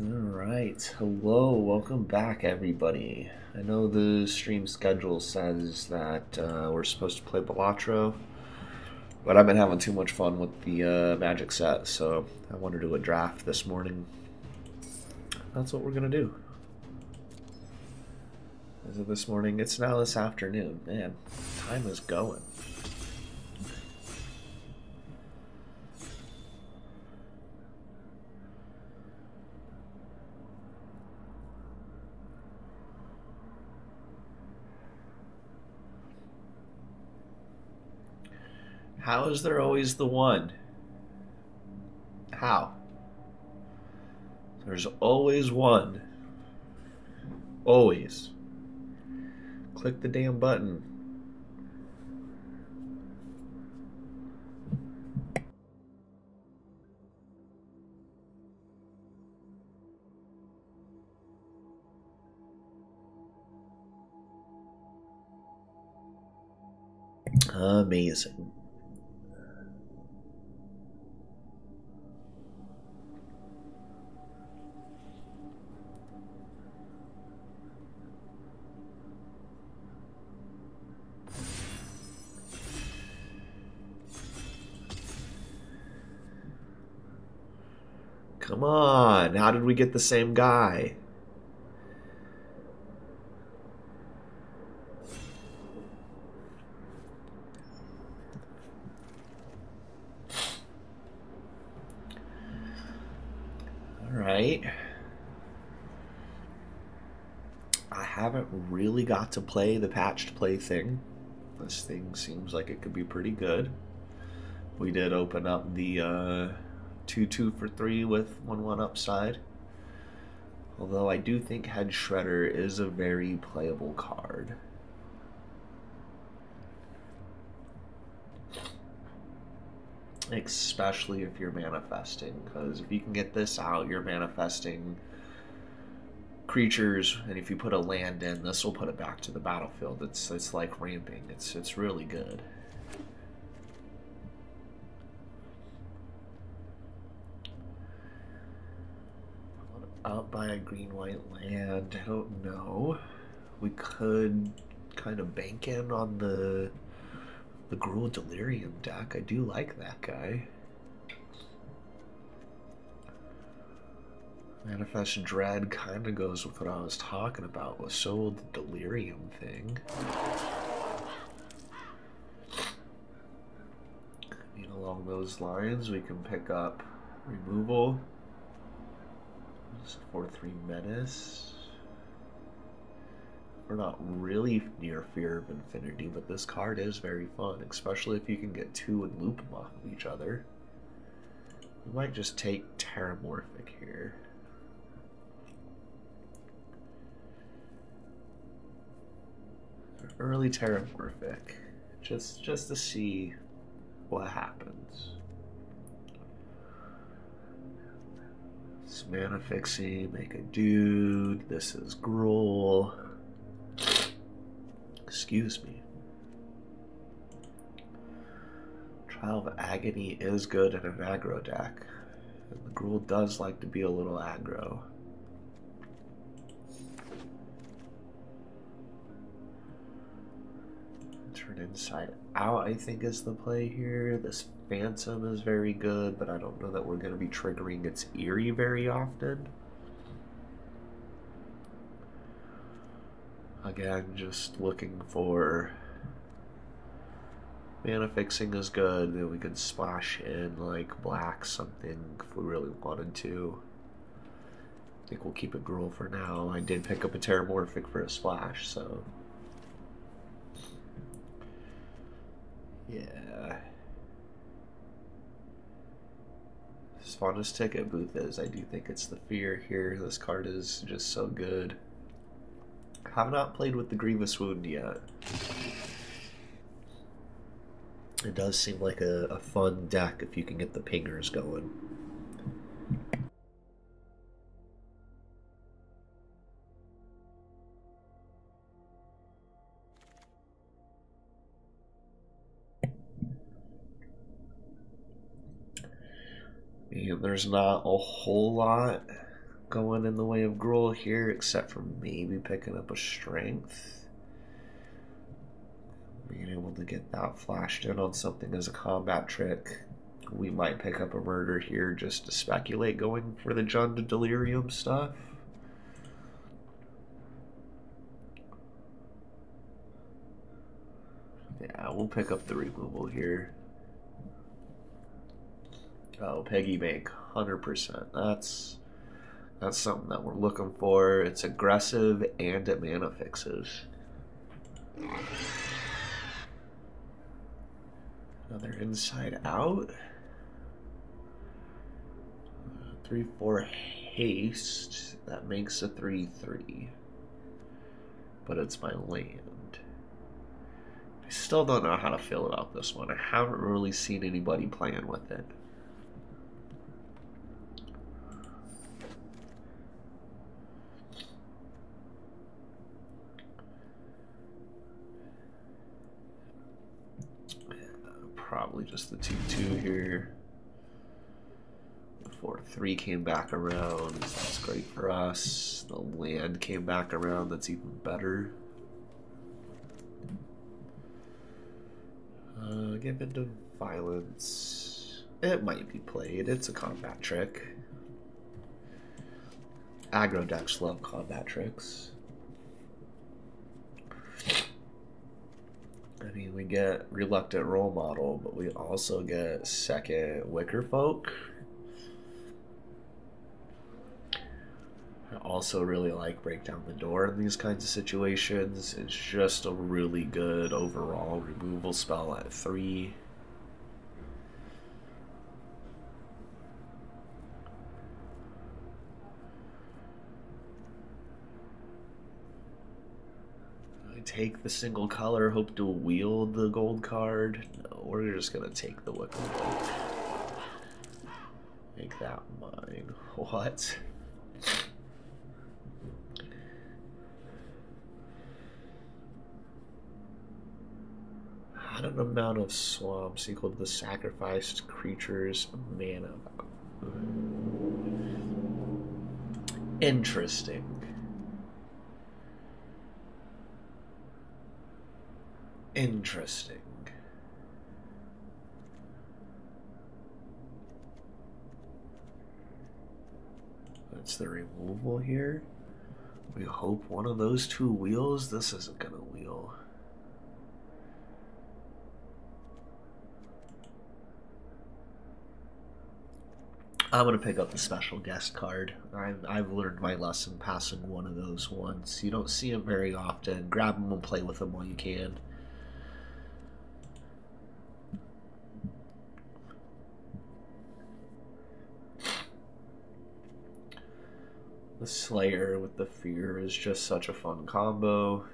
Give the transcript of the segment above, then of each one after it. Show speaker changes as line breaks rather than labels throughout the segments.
All right. Hello. Welcome back, everybody. I know the stream schedule says that uh, we're supposed to play Balatro, but I've been having too much fun with the uh, Magic set, so I wanted to do a draft this morning. That's what we're going to do. Is it this morning? It's now this afternoon. Man, time is going. How is there always the one? How? There's always one. Always. Click the damn button. Amazing. Come on, how did we get the same guy? All right. I haven't really got to play the patched plaything. This thing seems like it could be pretty good. We did open up the uh, two two for three with one one upside. Although I do think Hedge Shredder is a very playable card. Especially if you're manifesting, because if you can get this out, you're manifesting creatures, and if you put a land in, this will put it back to the battlefield. It's it's like ramping. It's it's really good. Out by a green white land. I don't know. We could kind of bank in on the the Gruul Delirium deck. I do like that guy. Manifest Dread kind of goes with what I was talking about with so the Delirium thing. I mean, along those lines, we can pick up removal. 4 3 Menace. We're not really near Fear of Infinity, but this card is very fun, especially if you can get two and loop them off of each other. We might just take Terramorphic here. Early Terramorphic, just just to see what happens. It's mana fixing, make a dude. This is Gruul. Excuse me. Trial of Agony is good in an aggro deck. And the Gruul does like to be a little aggro. Turn inside out, I think, is the play here. This Phantom is very good, but I don't know that we're going to be triggering its Eerie very often. Again, just looking for mana fixing is good. Then we can splash in like black something if we really wanted to. I think we'll keep it Gruul for now. I did pick up a Terramorphic for a splash, so yeah. As fun as Ticket Booth is, I do think it's the fear here. This card is just so good. Have not played with the Grievous Wound yet. It does seem like a, a fun deck if you can get the pingers going. There's not a whole lot going in the way of Gruul here, except for maybe picking up a strength. Being able to get that flashed in on something as a combat trick. We might pick up a murder here just to speculate going for the Jund Delirium stuff. Yeah, we'll pick up the removal here. Oh, Piggy Bank, 100%. That's that's something that we're looking for. It's aggressive and it mana fixes. Another inside out. Three four haste. That makes a three three. But it's my land. I still don't know how to feel about this one. I haven't really seen anybody playing with it. Probably just the 2-2 here. The 4-3 came back around. That's great for us. The land came back around. That's even better. Uh, give into violence. It might be played. It's a combat trick. Aggro decks love combat tricks. I mean, we get Reluctant Role Model, but we also get Second Wicker Folk. I also really like Break Down the Door in these kinds of situations. It's just a really good overall removal spell at 3. Take the single color, hope to wield the gold card? No, we're just gonna take the Wicker Make that mine. What? Add an amount of swamps equal to the sacrificed creature's mana. Interesting. Interesting. That's the removal here. We hope one of those two wheels. This isn't gonna wheel. I'm gonna pick up the special guest card. I've, I've learned my lesson passing one of those once. You don't see them very often. Grab them and play with them while you can. The Slayer with the Fear is just such a fun combo.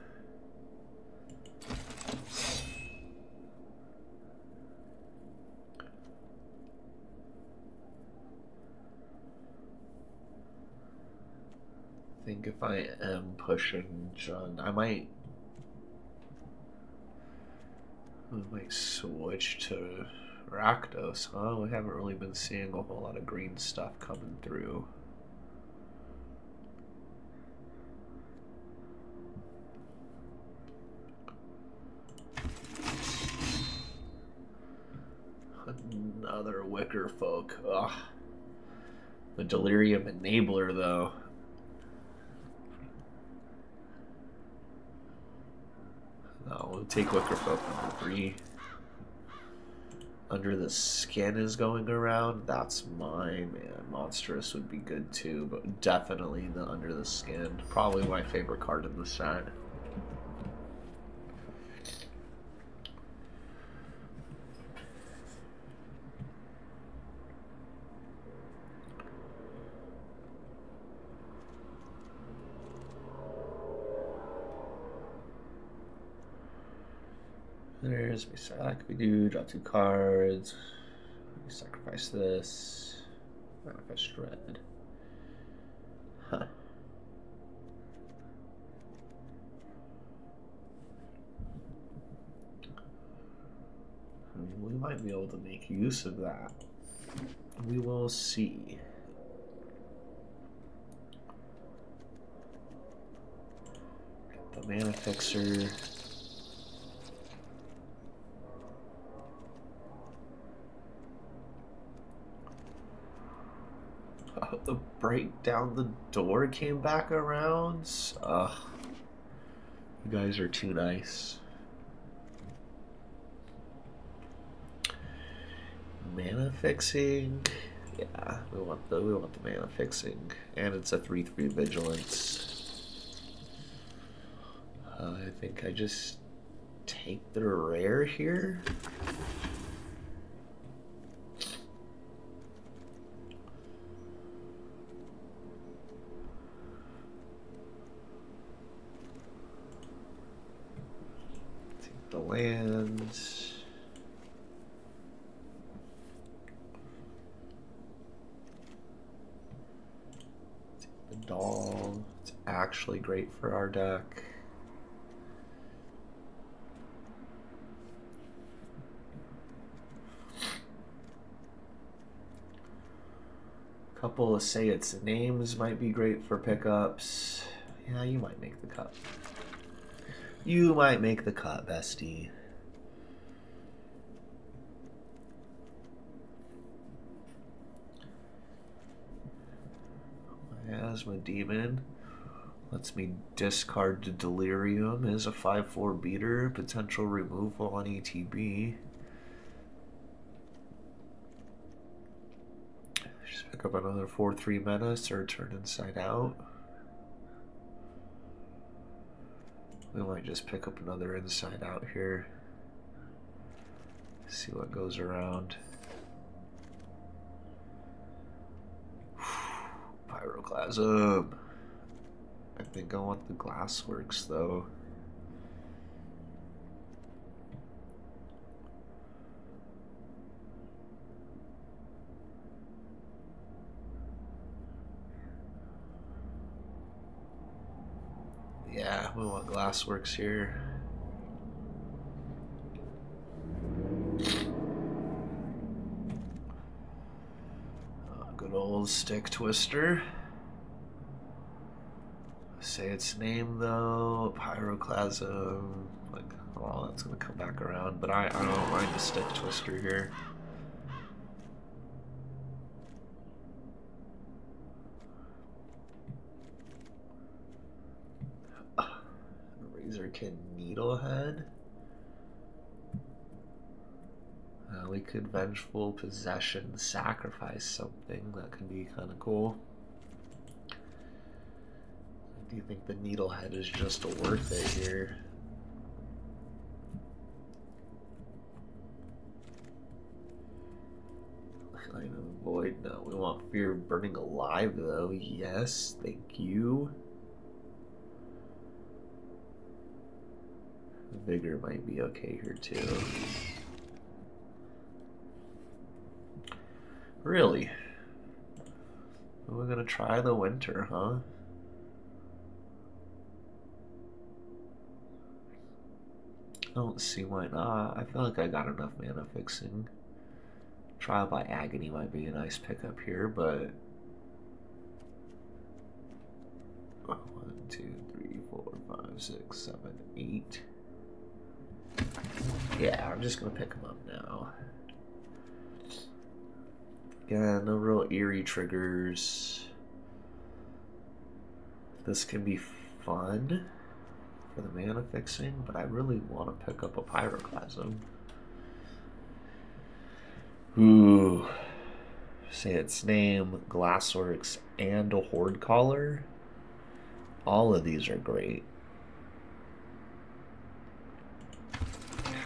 I think if I am pushing Jund, I might I might switch to Rakdos, huh? We haven't really been seeing a whole lot of green stuff coming through. Wicker Folk. Ugh. The Delirium Enabler, though. No, we'll take Wicker Folk number three. Under the Skin is going around. That's mine, man. Monstrous would be good too, but definitely the Under the Skin. Probably my favorite card in the set. visitors. We select, we do, draw two cards. We sacrifice this. Manifest dread. Huh. I mean, we might be able to make use of that. We will see. Get the mana fixer. The break down the door came back around. Ugh. You guys are too nice. Mana fixing. Yeah, we want the we want the mana fixing, and it's a three three vigilance. Uh, I think I just take the rare here. The the doll. It's actually great for our deck. Couple of say its names might be great for pickups. Yeah, you might make the cut. You might make the cut, bestie. My asthma Demon lets me discard the Delirium is a 5-4 beater, potential removal on ETB. Just pick up another 4-3 menace or turn inside out. We might just pick up another inside out here. See what goes around. Pyroclasm. I think I want the glassworks though. Yeah, we want glassworks here. Uh, good old stick twister. Say its name though, pyroclasm. Like, oh, that's gonna come back around. But I, I don't mind the stick twister here. Razorkin Needlehead. Uh, we could Vengeful Possession sacrifice something. That could be kind of cool. Do you think the Needlehead is just worth it here? Line of Void, no. We want Fear Burning Alive, though. Yes, thank you. Vigor might be okay here too. Really? We're gonna try the winter, huh? I don't see why not. I feel like I got enough mana fixing. Trial by Agony might be a nice pickup here, but... One, two, three, four, five, six, seven, eight. Yeah, I'm just gonna pick them up now. Yeah, no real eerie triggers. This can be fun for the mana fixing, but I really want to pick up a Pyroclasm. Ooh. Say its name, Glassworks, and a Horde Caller. All of these are great.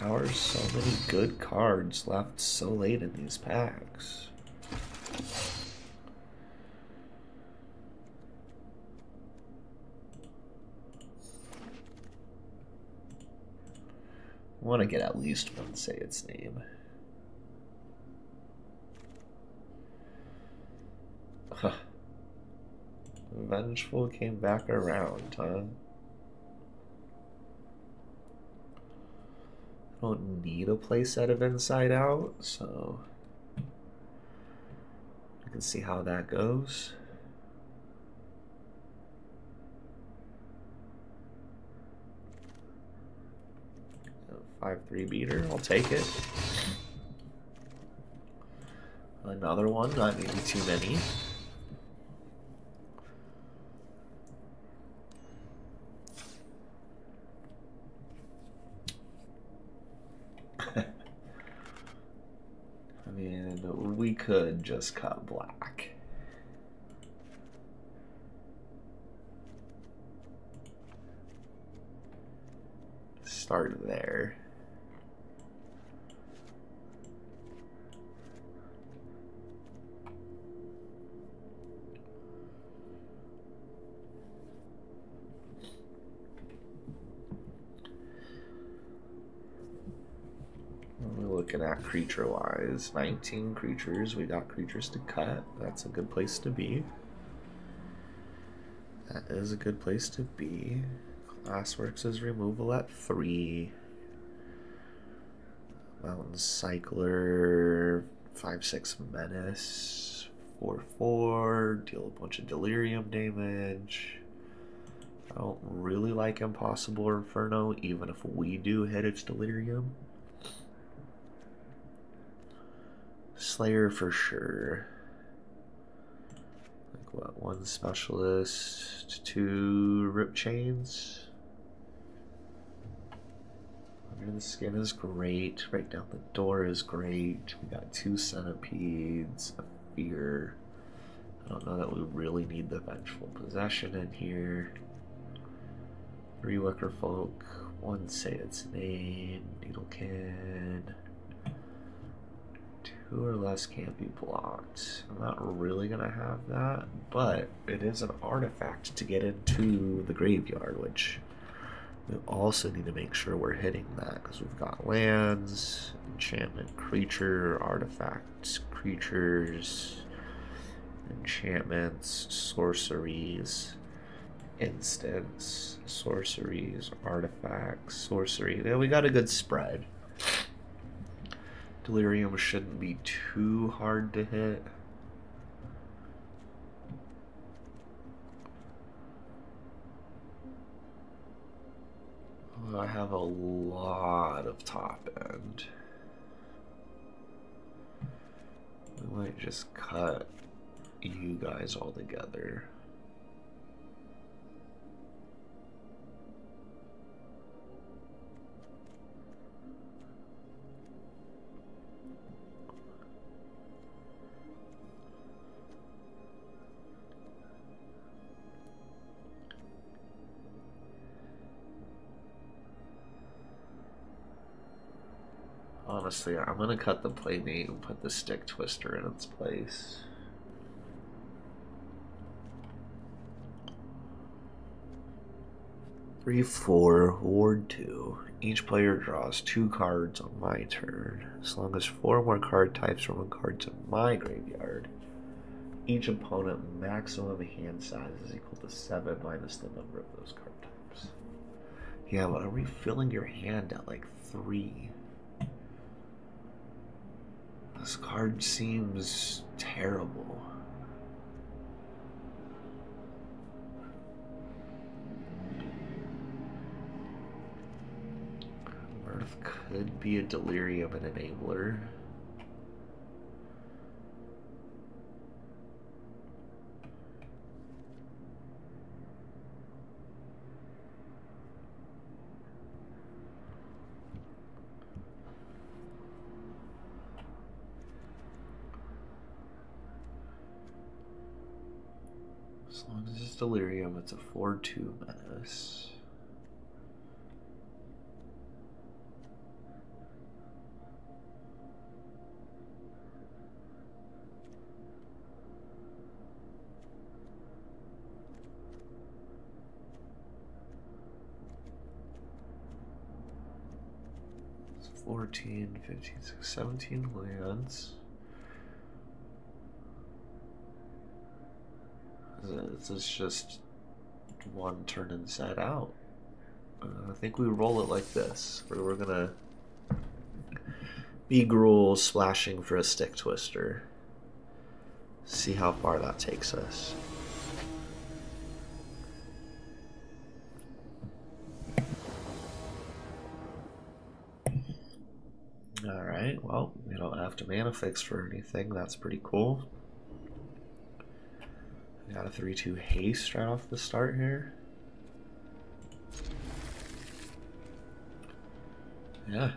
How are so many good cards left so late in these packs? I want to get at least one say its name. Huh. Vengeful came back around, huh? don't need a playset of Inside Out, so you can see how that goes. Five three beater, I'll take it. Another one, not maybe too many. Could just cut black. Start there. Looking at creature wise 19 creatures. We got creatures to cut. That's a good place to be. That is a good place to be. Glassworks is removal at 3. Mountain Cycler, 5 6 Menace, 4 4, deal a bunch of delirium damage. I don't really like Impossible Inferno, even if we do hit its delirium. Slayer for sure. Like what? One specialist, two rip chains. Under the skin is great. Right down the door is great. We got two centipedes, a fear. I don't know that we really need the vengeful possession in here. Three wicker folk. One say its name. Needlekin. Two or less can't be blocked. I'm not really gonna have that, but it is an artifact to get into the graveyard, which we also need to make sure we're hitting that because we've got lands, enchantment, creature, artifacts, creatures, enchantments, sorceries, instants, sorceries, artifacts, sorcery. Yeah, we got a good spread. Delirium shouldn't be too hard to hit. I have a lot of top end. We might just cut you guys all together. Honestly, I'm gonna cut the playmate and put the stick twister in its place. Three, four, ward two. Each player draws two cards on my turn. As long as four more card types from a card to my graveyard, each opponent maximum hand size is equal to seven minus the number of those card types. Yeah, but are we filling your hand at like three? This card seems terrible. Mirth could be a delirium and enabler. Oh, Long as it's delirium, it's a 4 2 menace. It's 14, 15, 16, 17 lands. This is just one turn inside out. Uh, I think we roll it like this, where we're gonna be Gruul splashing for a stick twister. See how far that takes us. Alright, well, we don't have to mana fix for anything. That's pretty cool. Got a 3-2 haste right off the start here. Yeah,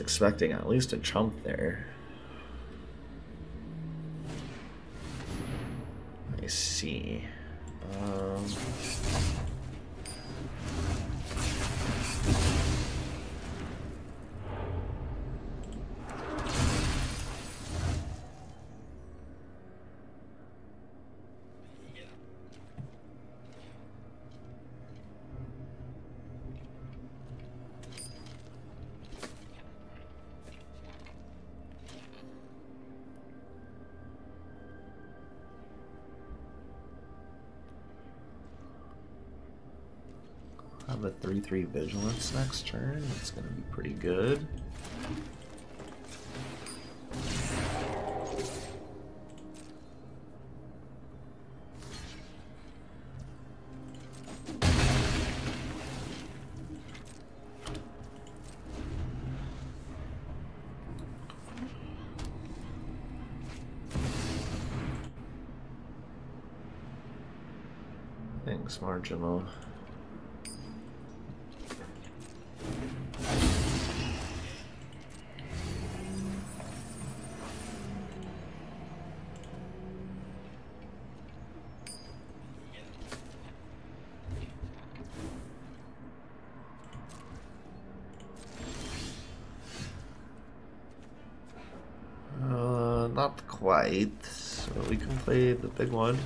expecting at least a chump there. 3 vigilance next turn. That's going to be pretty good. Thanks, marginal. Quite. So we can play the big one.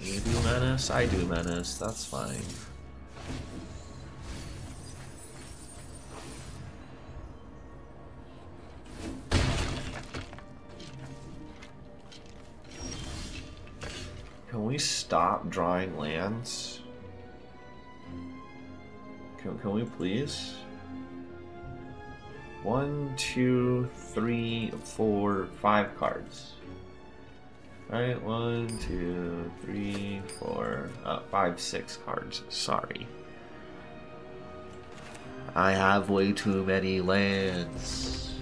you do menace, I do menace, that's fine. Stop drawing lands? Can, can we please? One, two, three, four, five cards. Alright, one, two, three, four, uh, five, six cards. Sorry. I have way too many lands.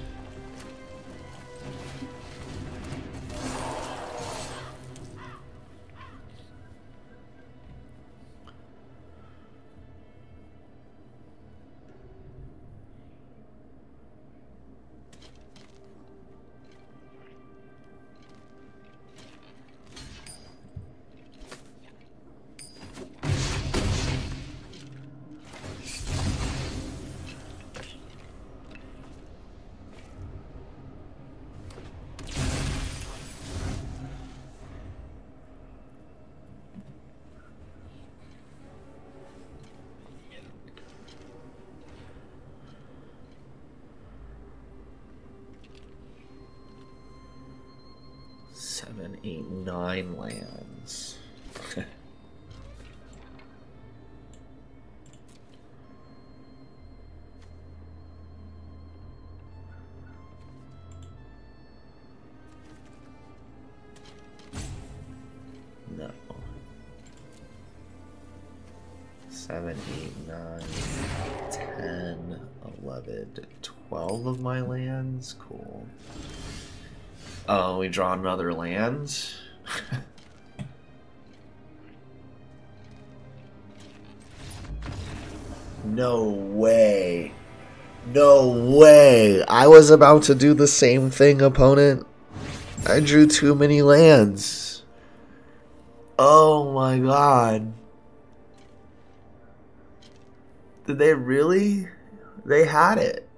Seven, eight, nine, ten, eleven, twelve of my lands. Cool. Uh, oh, we draw another land. no way. No way. I was about to do the same thing, opponent. I drew too many lands. Oh my god. Did they really? They had it.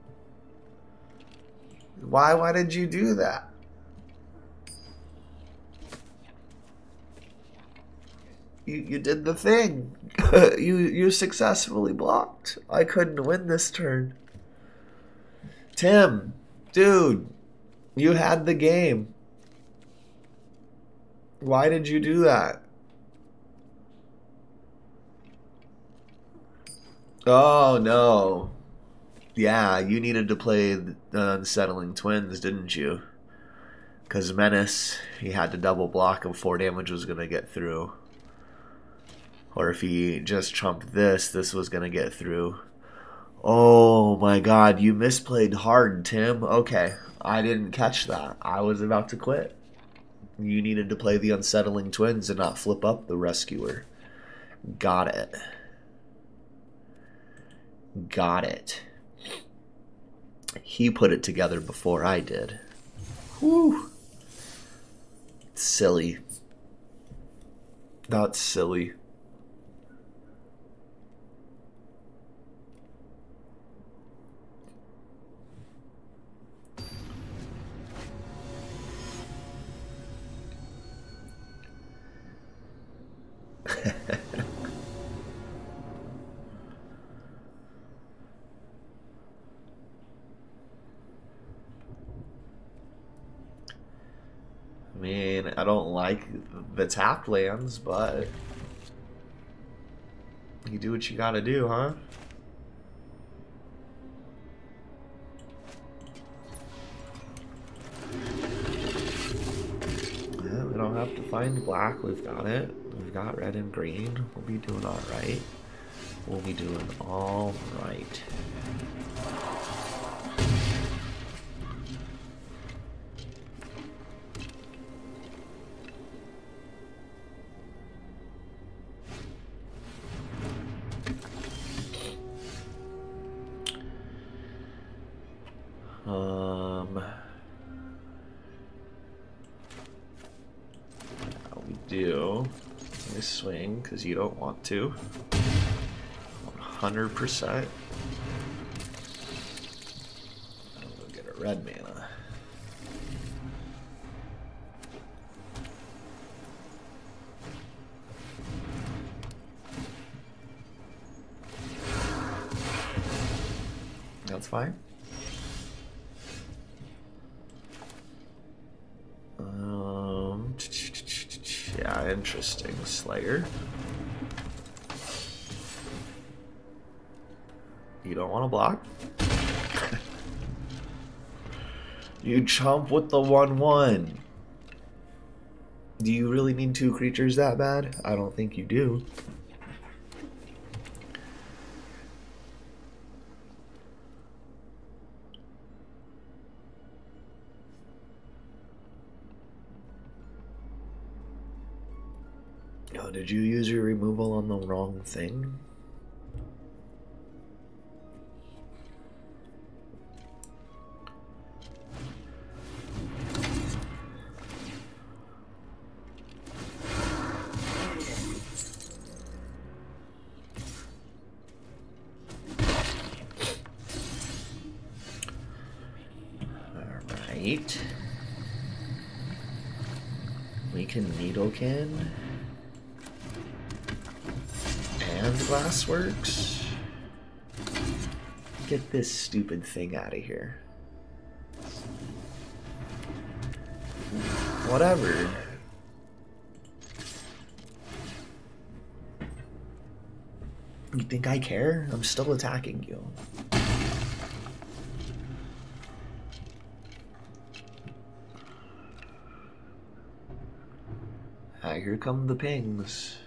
Why why did you do that? You you did the thing. you you successfully blocked. I couldn't win this turn. Tim, dude, you had the game. Why did you do that? Oh no. Yeah, you needed to play the uh, Unsettling Twins, didn't you? Because Menace, he had to double block and 4 damage was going to get through. Or if he just trumped this, this was going to get through. Oh my god, you misplayed hard, Tim. Okay, I didn't catch that. I was about to quit. You needed to play the Unsettling Twins and not flip up the Rescuer. Got it. Got it. He put it together before I did. Whew. Silly. Not silly. I don't like the tapped lands, but you do what you gotta do, huh? Yeah, we don't have to find black, we've got it. We've got red and green. We'll be doing alright. We'll be doing alright. Because you don't want to. 100%. I'll go get a red mana. That's fine. Um, yeah, interesting. Slayer. Want to block? you chump with the 1-1. Do you really need two creatures that bad? I don't think you do. Did you use your removal on the wrong thing? eight. We can needle can. And glassworks. Get this stupid thing out of here. Whatever. You think I care? I'm still attacking you. Here come the pings.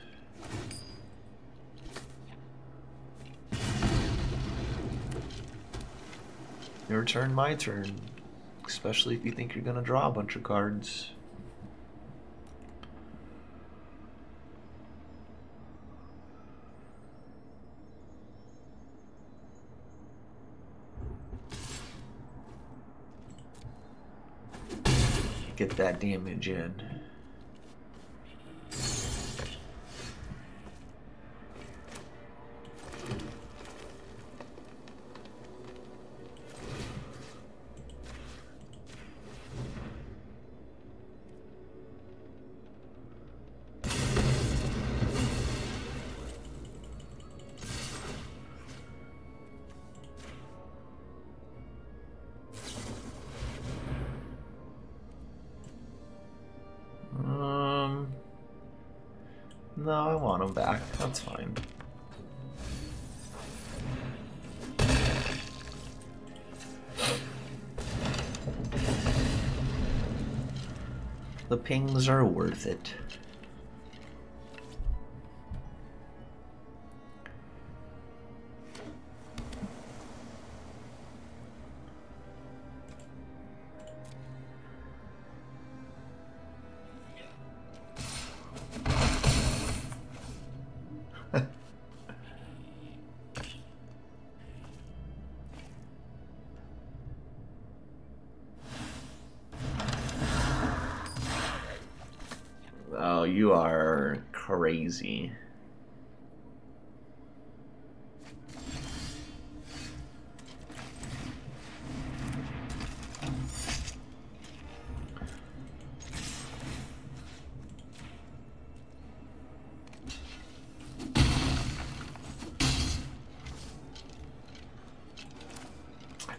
Your turn, my turn. Especially if you think you're gonna draw a bunch of cards. Get that damage in. It.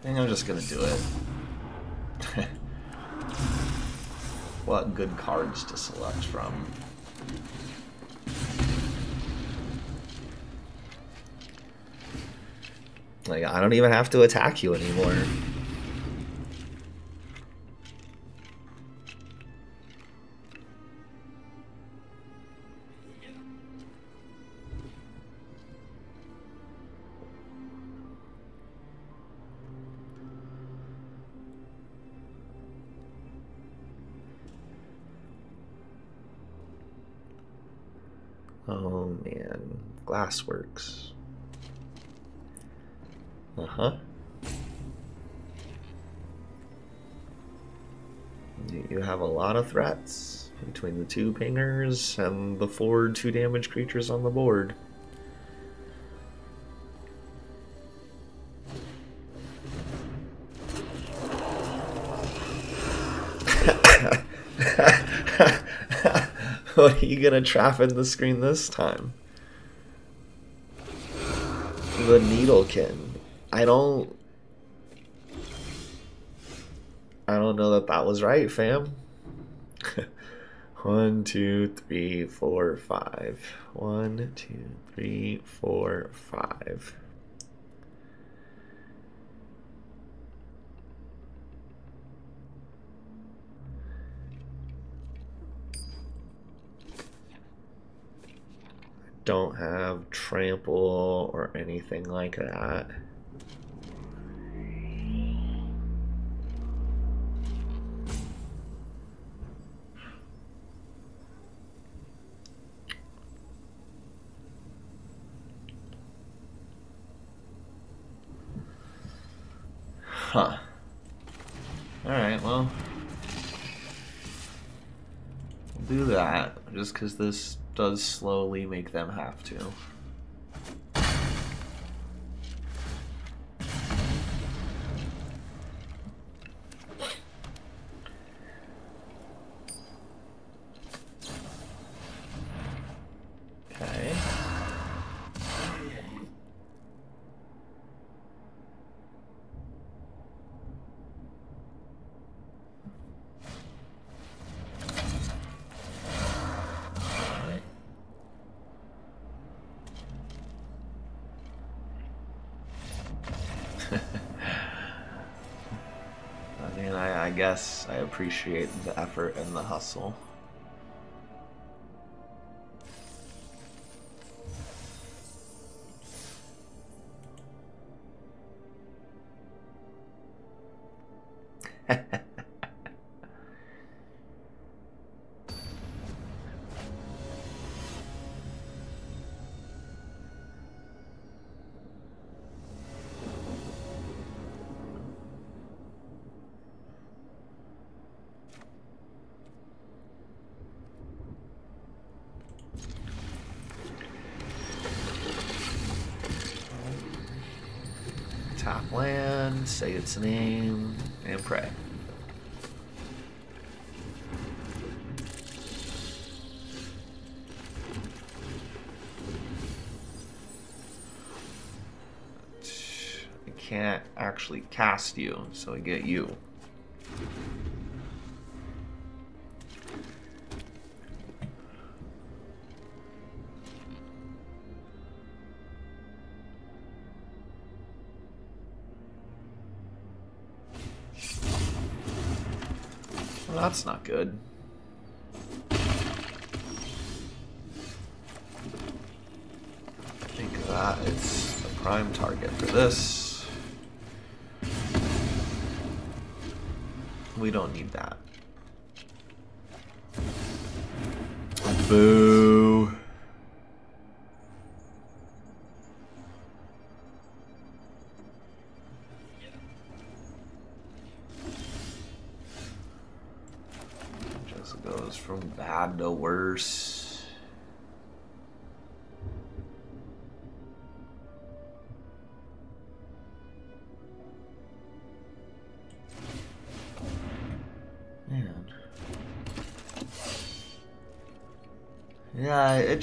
Think I'm just gonna do it. what good cards to select from. Like, I don't even have to attack you anymore. Two pingers and the four two damage creatures on the board. what are you gonna trap in the screen this time? The Needlekin. I don't. I don't know that that was right, fam. One, two, three, four, five. One, two, three, four, five. don't have trample or anything like that. Huh. Alright, well. We'll do that, just because this does slowly make them have to. Okay. I mean, I, I guess I appreciate the effort and the hustle. Its name, and pray. I can't actually cast you, so I get you. That's not good.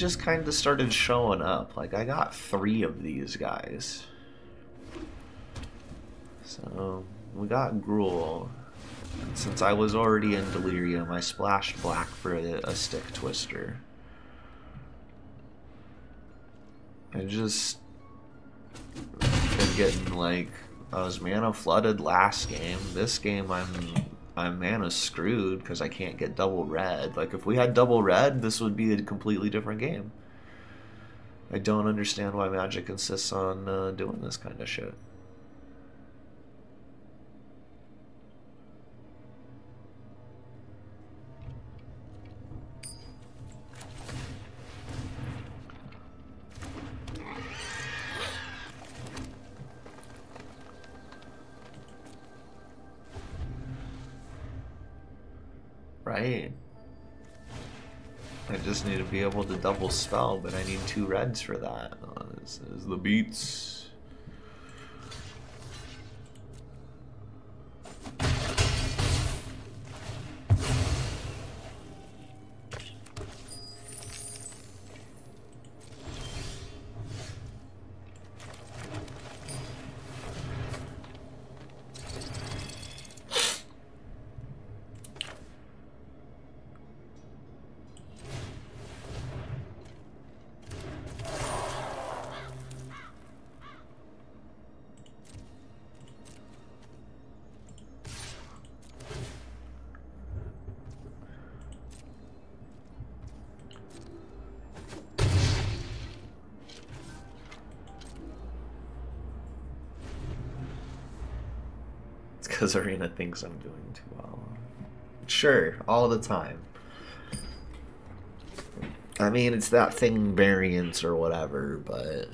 Just kind of started showing up. Like, I got three of these guys. So, we got Gruul. Since I was already in Delirium, I splashed black for a, a stick twister. I just been getting like I was mana flooded last game. This game I'm I'm mana screwed because I can't get double red. Like if we had double red, this would be a completely different game. I don't understand why Magic insists on uh, doing this kind of shit. Be able to double spell, but I need two reds for that. Uh, this is the beats. Arena thinks I'm doing too well. Sure, all the time. I mean, it's that thing variance or whatever, but.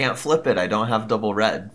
Can't flip it. I don't have double red.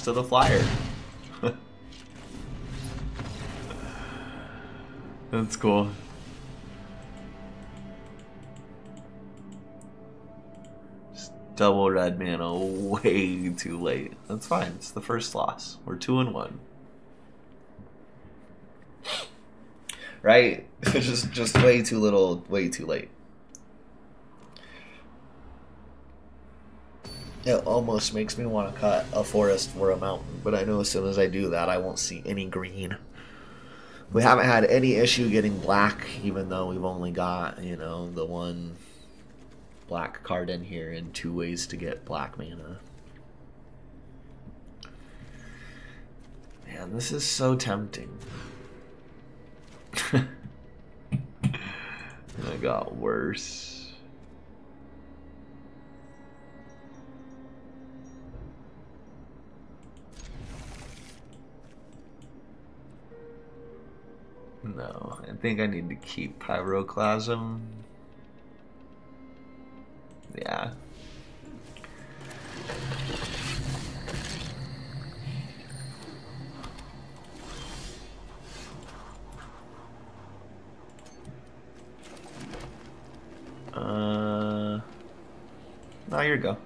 We to the flyer. That's cool. Just double red mana way too late. That's fine. It's the first loss. We're two and one. Right? just just way too little, way too late. It almost makes me want to cut a forest for a mountain, but I know as soon as I do that, I won't see any green. We haven't had any issue getting black, even though we've only got, you know, the one black card in here and two ways to get black mana. Man, this is so tempting. it got worse. No, I think I need to keep Pyroclasm. Yeah. Uh, now here you go.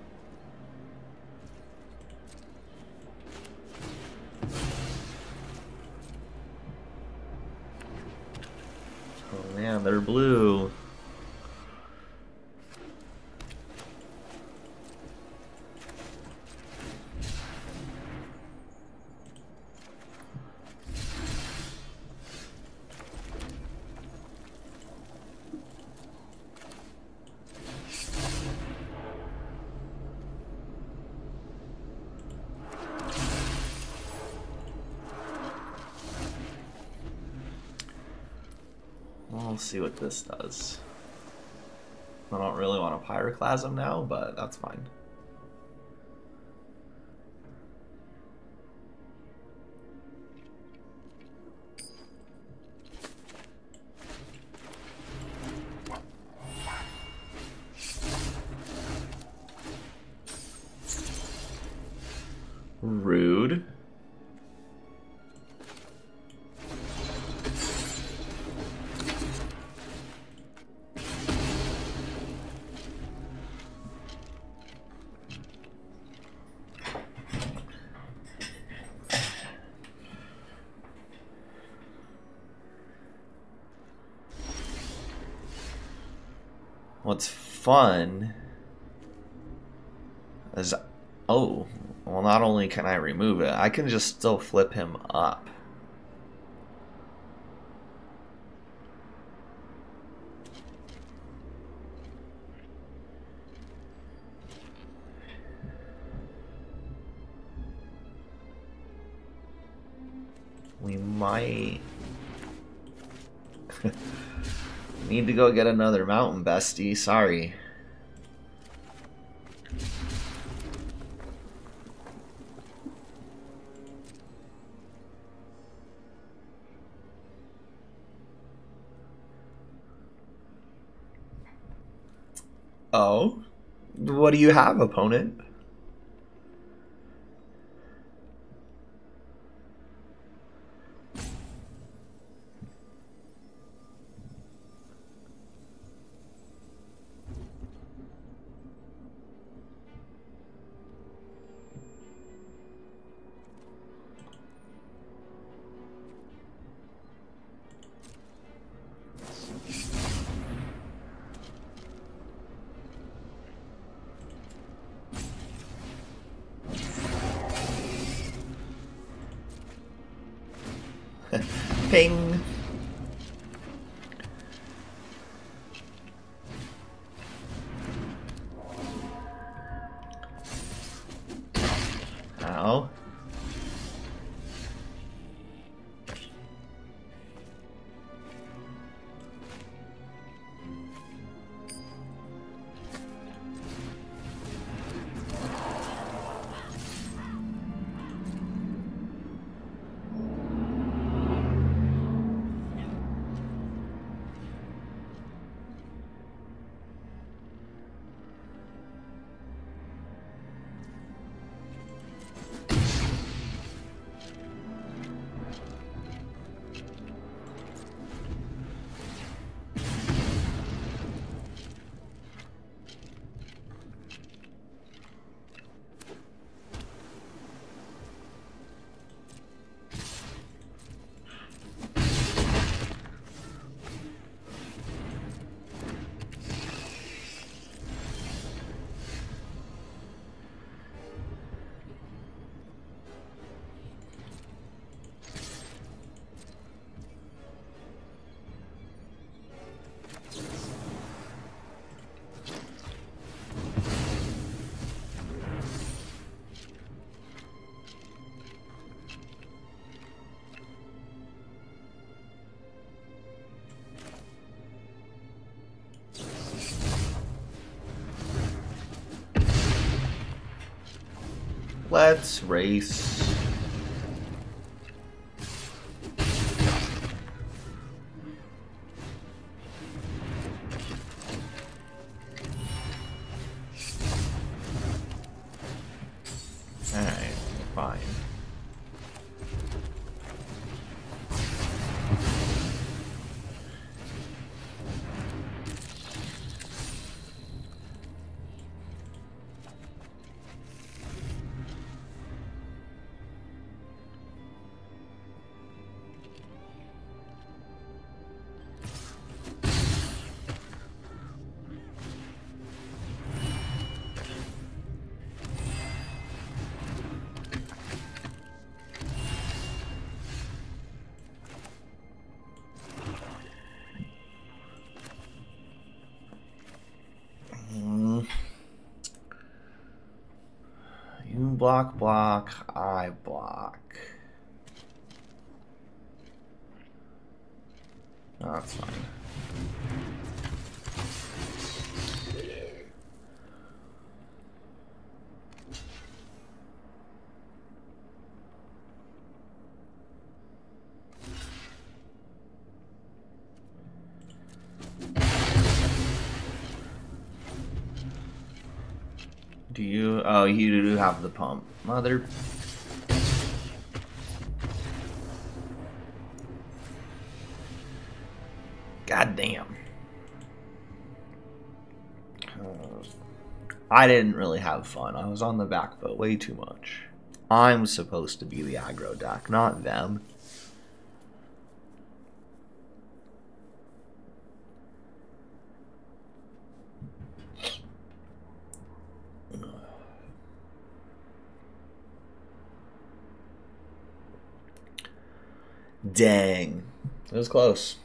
Oh man, they're blue. We'll see what this does. I don't really want a pyroclasm now, but that's fine. Fun is oh, well not only can I remove it, I can just still flip him up. Need to go get another mountain, bestie. Sorry. Oh? What do you have, opponent? Let's race. You? Do have the pump. Mother. God damn. Uh, I didn't really have fun. I was on the back foot way too much. I'm supposed to be the aggro deck, not them. Dang. It was close.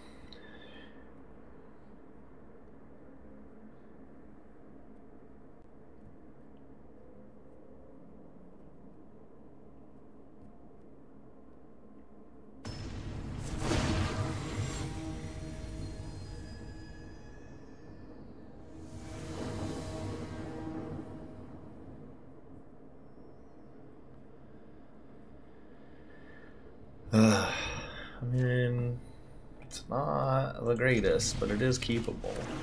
Greatest, but it is keepable.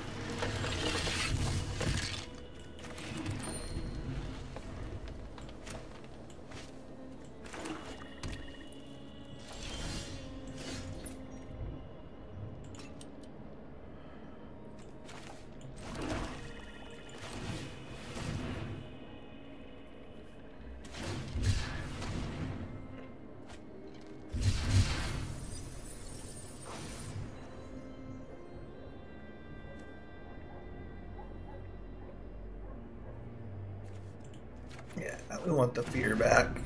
We want the fear back.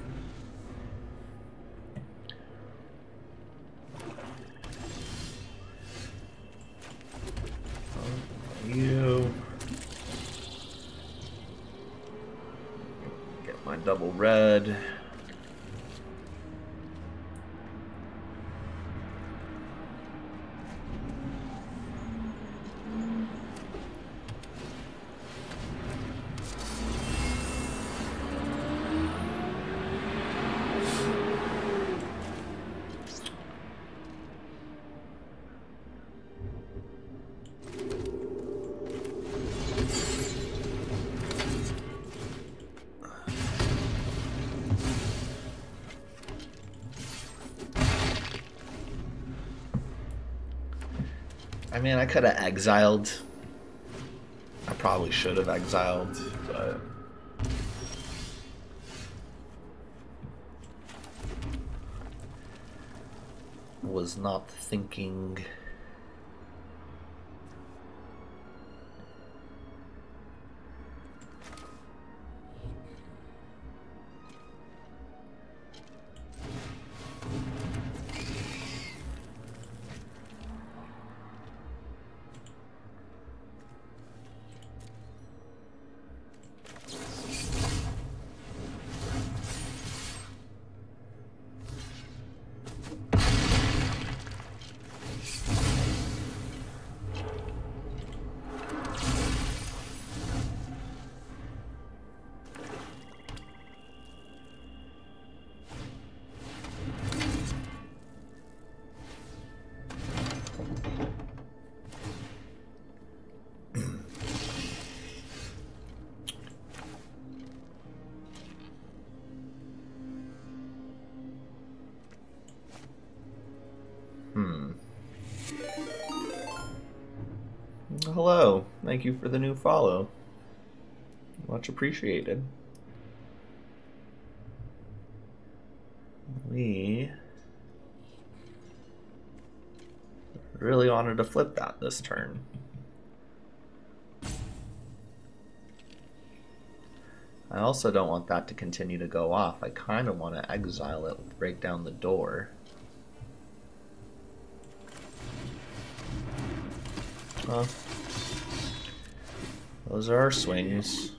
Mean, I could have exiled. I probably should have exiled, but. Was not thinking. Thank you for the new follow. Much appreciated. We really wanted to flip that this turn. I also don't want that to continue to go off. I kind of want to exile it, break down the door. Well, those are our swings.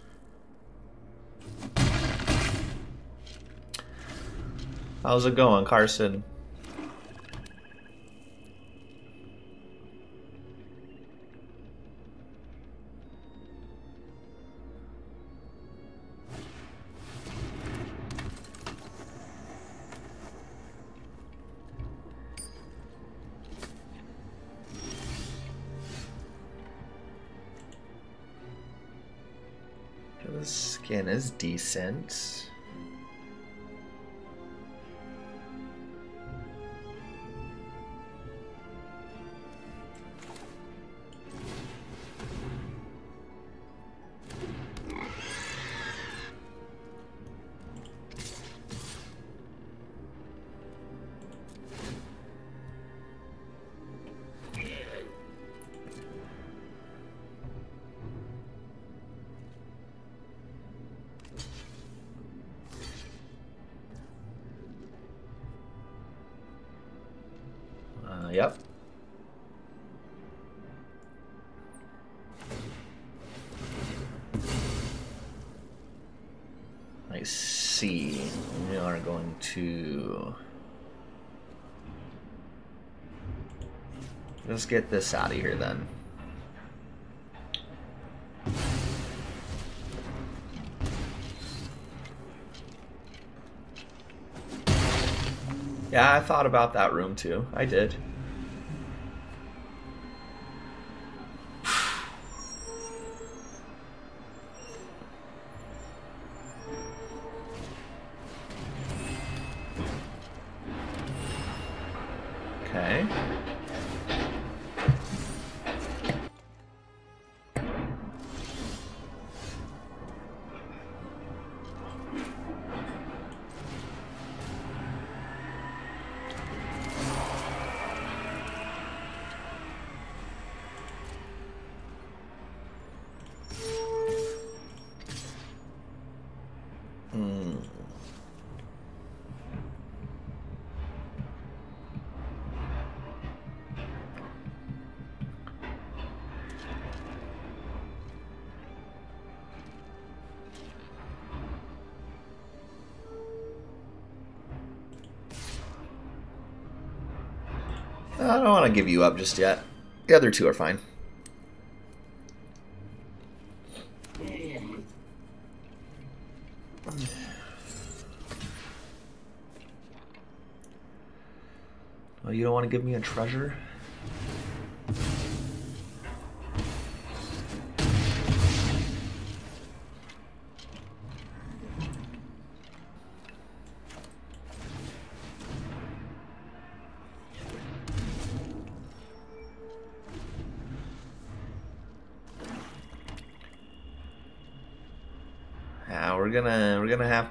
How's it going, Carson? Decent. We are going to. Let's get this out of here then. Yeah, I thought about that room too. I did. To give you up just yet. The other two are fine. Oh, you don't want to give me a treasure?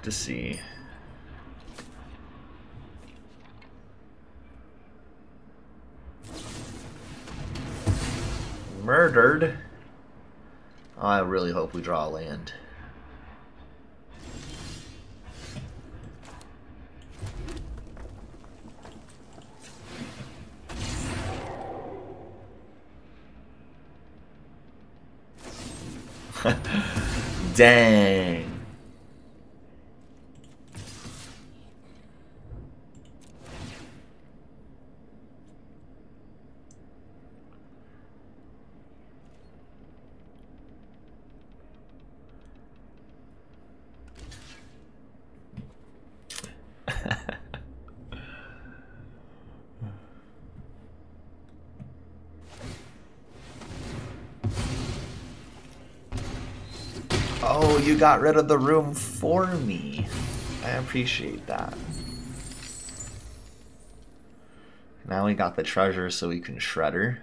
To see. Murdered. Oh, I really hope we draw land. Dang. Oh, you got rid of the room for me. I appreciate that. Now we got the treasure so we can shred her.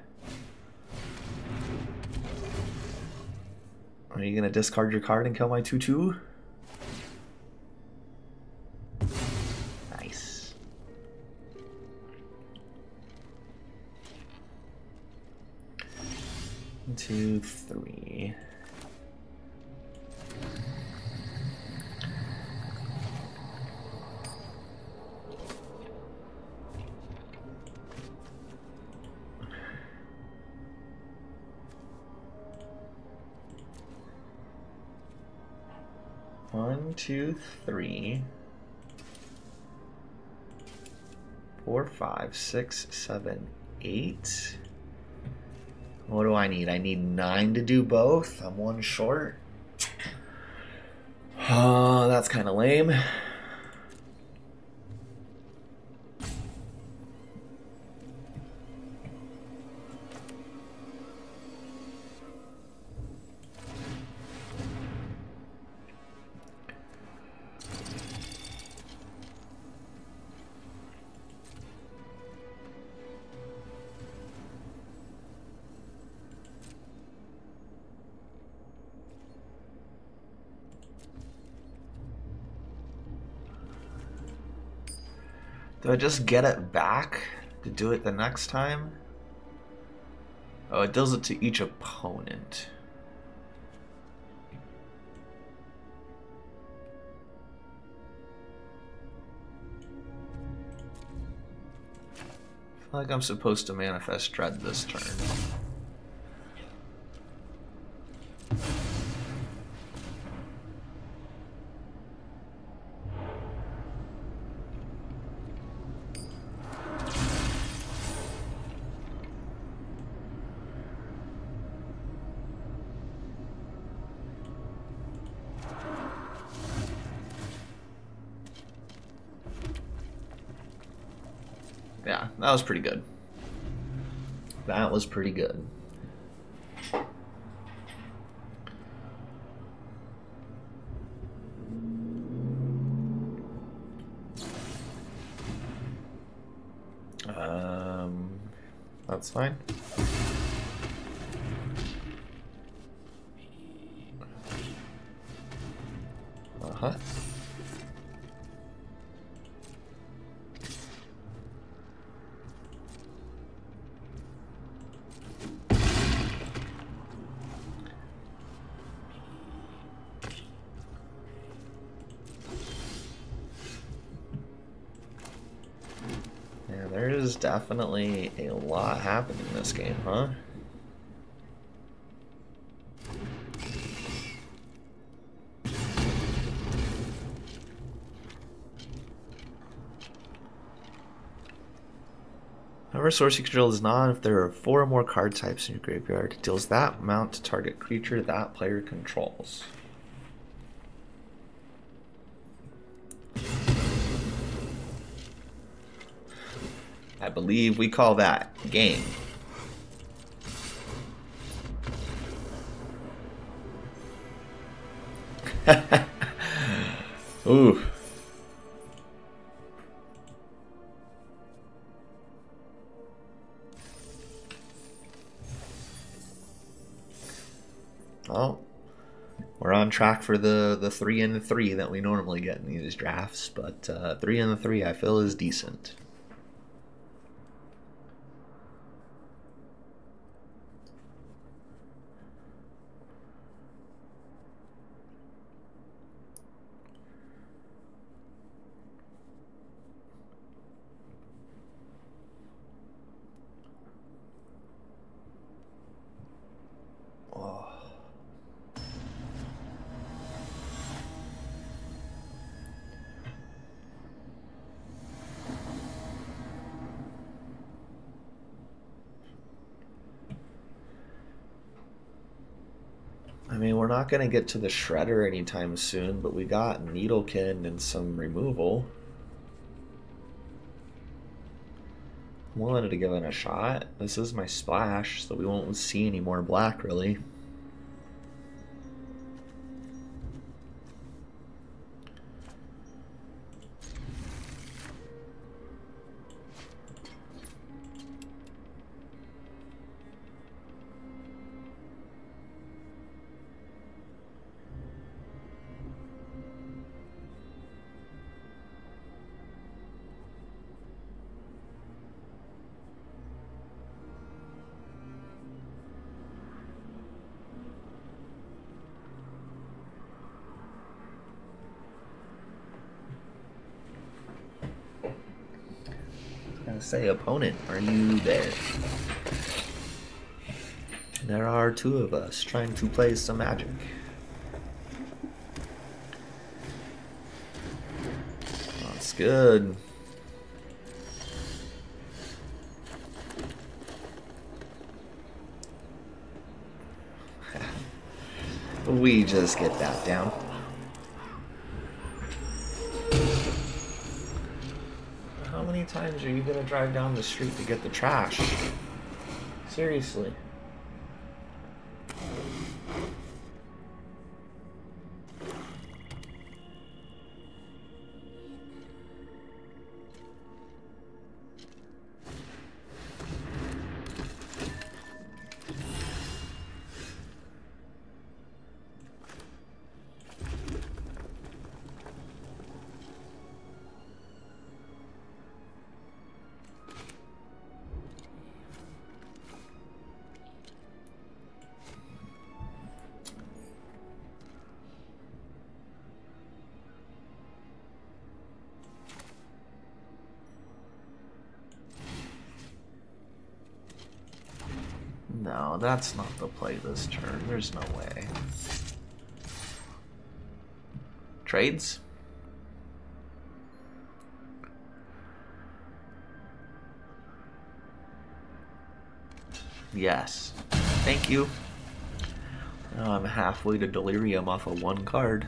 Are you gonna discard your card and kill my 2-2? Six, seven, eight. What do I need? I need nine to do both. I'm one short. Uh, that's kind of lame. Do I just get it back to do it the next time? Oh, it does it to each opponent. I feel like I'm supposed to manifest dread this turn. Yeah, that was pretty good. That was pretty good. Um, that's fine. Definitely a lot happening in this game, huh? Whenever Sword Seeker Drill is not, if there are four or more card types in your graveyard, it deals that amount to target creature that player controls. Believe we call that game. Ooh. Well, we're on track for the the three and the three that we normally get in these drafts, but uh, three and the three I feel is decent. I mean, we're going to get to the Shredder anytime soon, but we got Needlekin and some removal. I'm willing to give it a shot. This is my splash, so we won't see any more black, really. Say, opponent, are you there? There are two of us trying to play some magic. That's good. we just get that down. Times are you gonna drive down the street to get the trash? Seriously. This turn. There's no way. Trades? Yes. Thank you. Now I'm halfway to delirium off of one card.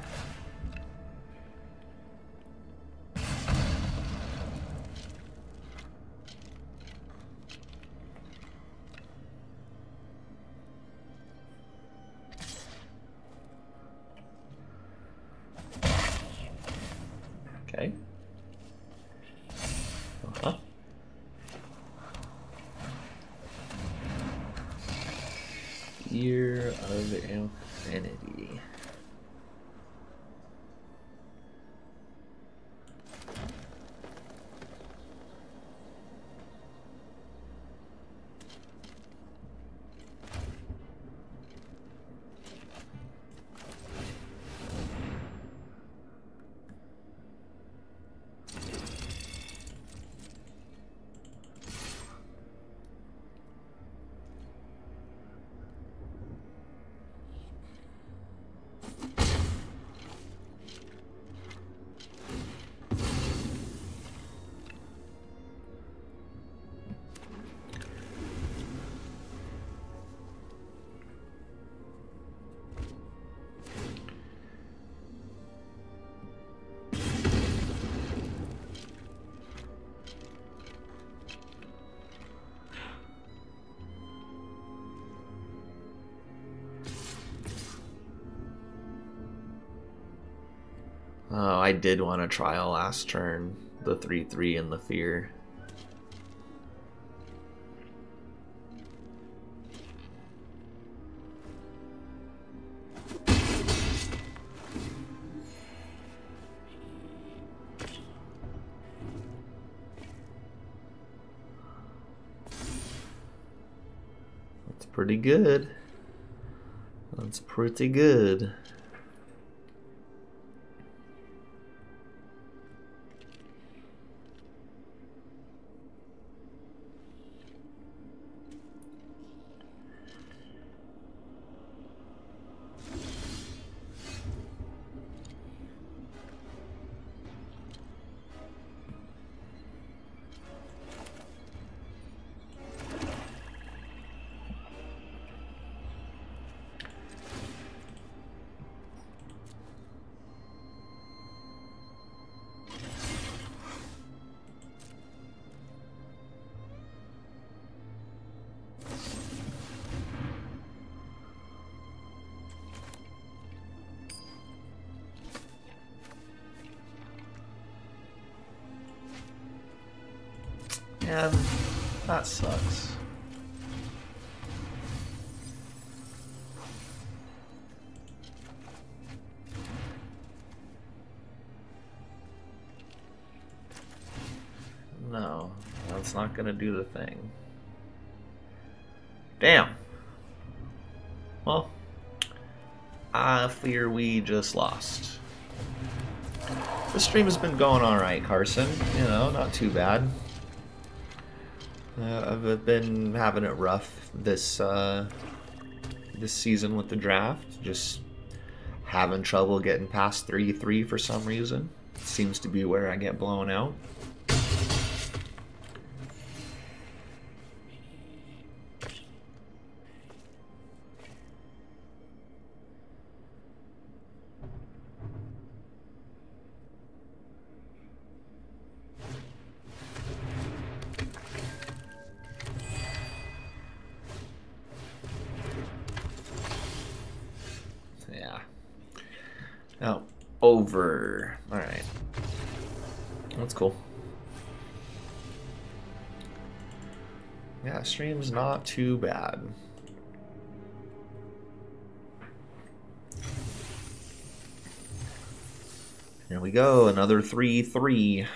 Did want to trial last turn the 3 3 and the fear. That's pretty good. That's pretty good. Man, that sucks. No, that's not gonna do the thing. Damn. Well, I fear we just lost. The stream has been going alright, Carson. You know, not too bad. Uh, I've been having it rough this uh, this season with the draft. Just having trouble getting past 3-3 for some reason. Seems to be where I get blown out. Not too bad. Here we go, another 3-3.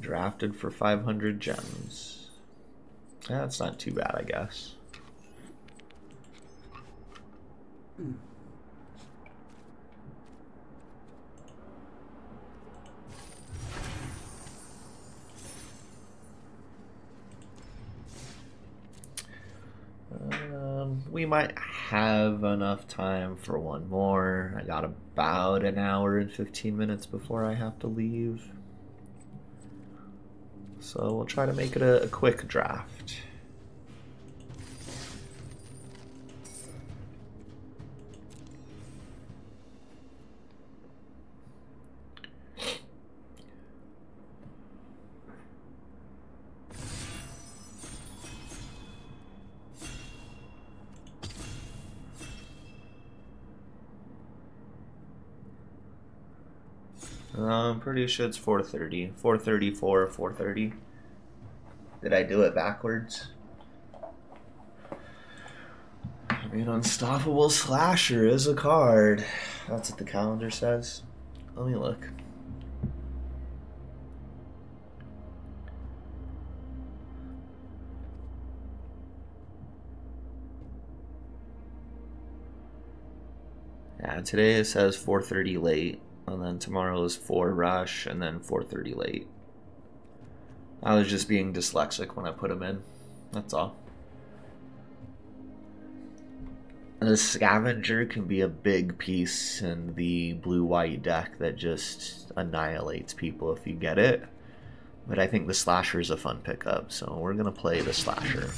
Drafted for 500 gems. That's not too bad, I guess. Um, we might have time for one more. I got about an hour and 15 minutes before I have to leave. So we'll try to make it a, a quick draft. Pretty sure it's 430. 434 430. Did I do it backwards? I mean, Unstoppable Slasher is a card. That's what the calendar says. Let me look. Yeah, today it says 4:30 late, and then tomorrow is 4 rush, and then 4:30 late. I was just being dyslexic when I put them in. That's all. The scavenger can be a big piece in the blue-white deck that just annihilates people if you get it. But I think the slasher is a fun pickup, so we're gonna play the slasher.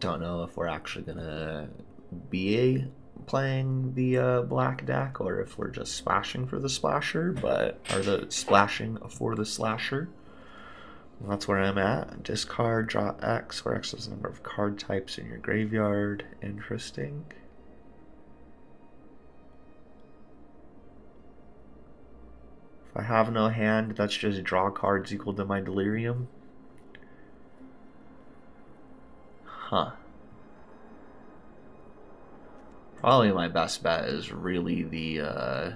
Don't know if we're actually gonna be playing the uh, black deck or if we're just splashing for the splasher, but are the splashing for the slasher. That's where I'm at. Discard, draw X, where X is the number of card types in your graveyard. Interesting. If I have no hand, that's just draw cards equal to my delirium. Huh. Probably my best bet is really the uh,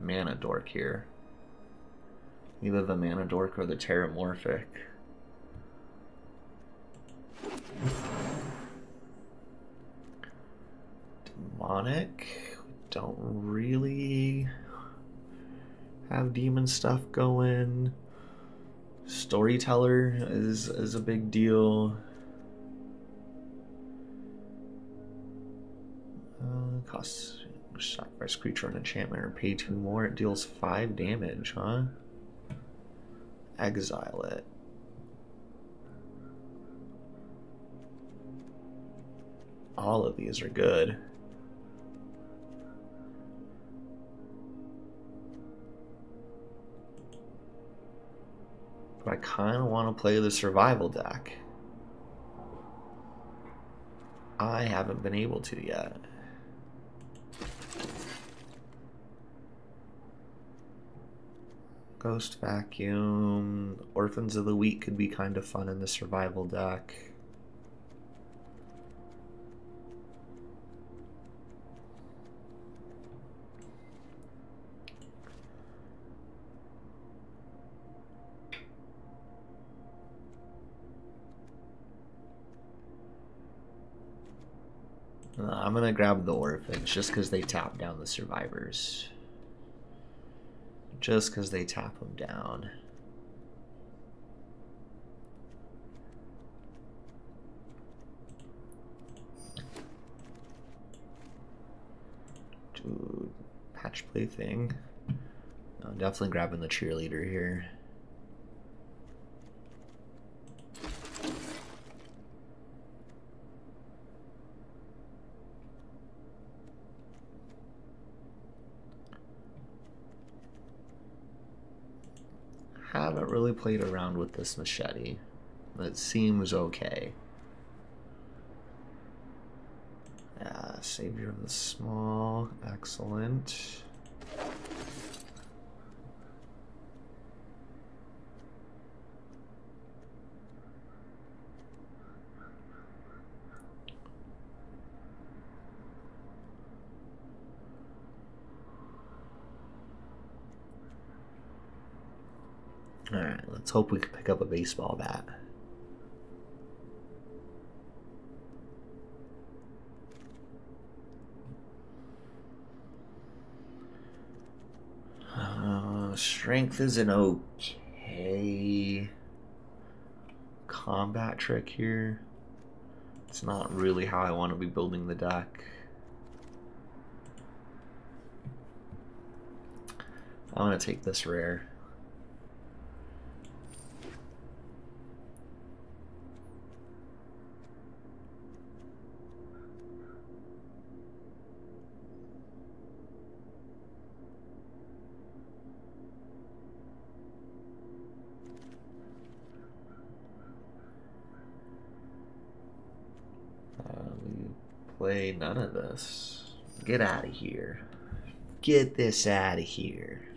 mana dork here. Either the mana dork or the terramorphic. Demonic. Don't really have demon stuff going. Storyteller is is a big deal. Costs sacrifice creature an enchantment or pay two more. It deals five damage, huh? Exile it. All of these are good. But I kind of want to play the survival deck. I haven't been able to yet. Ghost Vacuum. Orphans of the Wheat could be kind of fun in the survival deck. Uh, I'm gonna grab the orphans just because they tap down the survivors. Just because they tap them down. Dude, patched plaything. I'm definitely grabbing the cheerleader here. haven't really played around with this machete. It seems okay. Yeah, Savior of the Small, excellent. Alright, let's hope we can pick up a baseball bat. Uh, strength is an okay combat trick here. It's not really how I want to be building the deck. I'm going to take this rare. Play none of this. Get out of here. Get this out of here.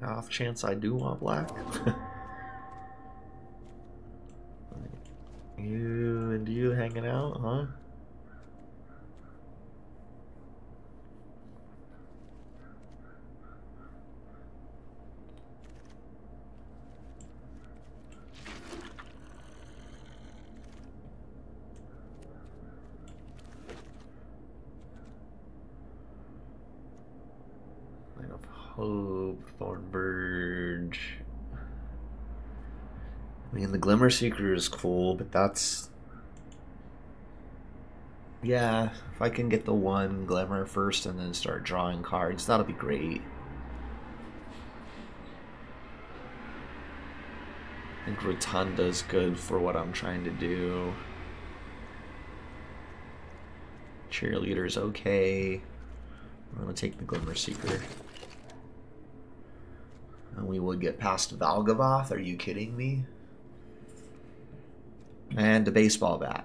Off chance I do want black. you and you hanging out, huh? Glimmer Seeker is cool, but that's. Yeah, if I can get the one Glimmer first and then start drawing cards, that'll be great. I think Rotunda's good for what I'm trying to do. Cheerleader's okay. I'm gonna take the Glimmer Seeker. And we would get past Valgavoth, are you kidding me? And a baseball bat.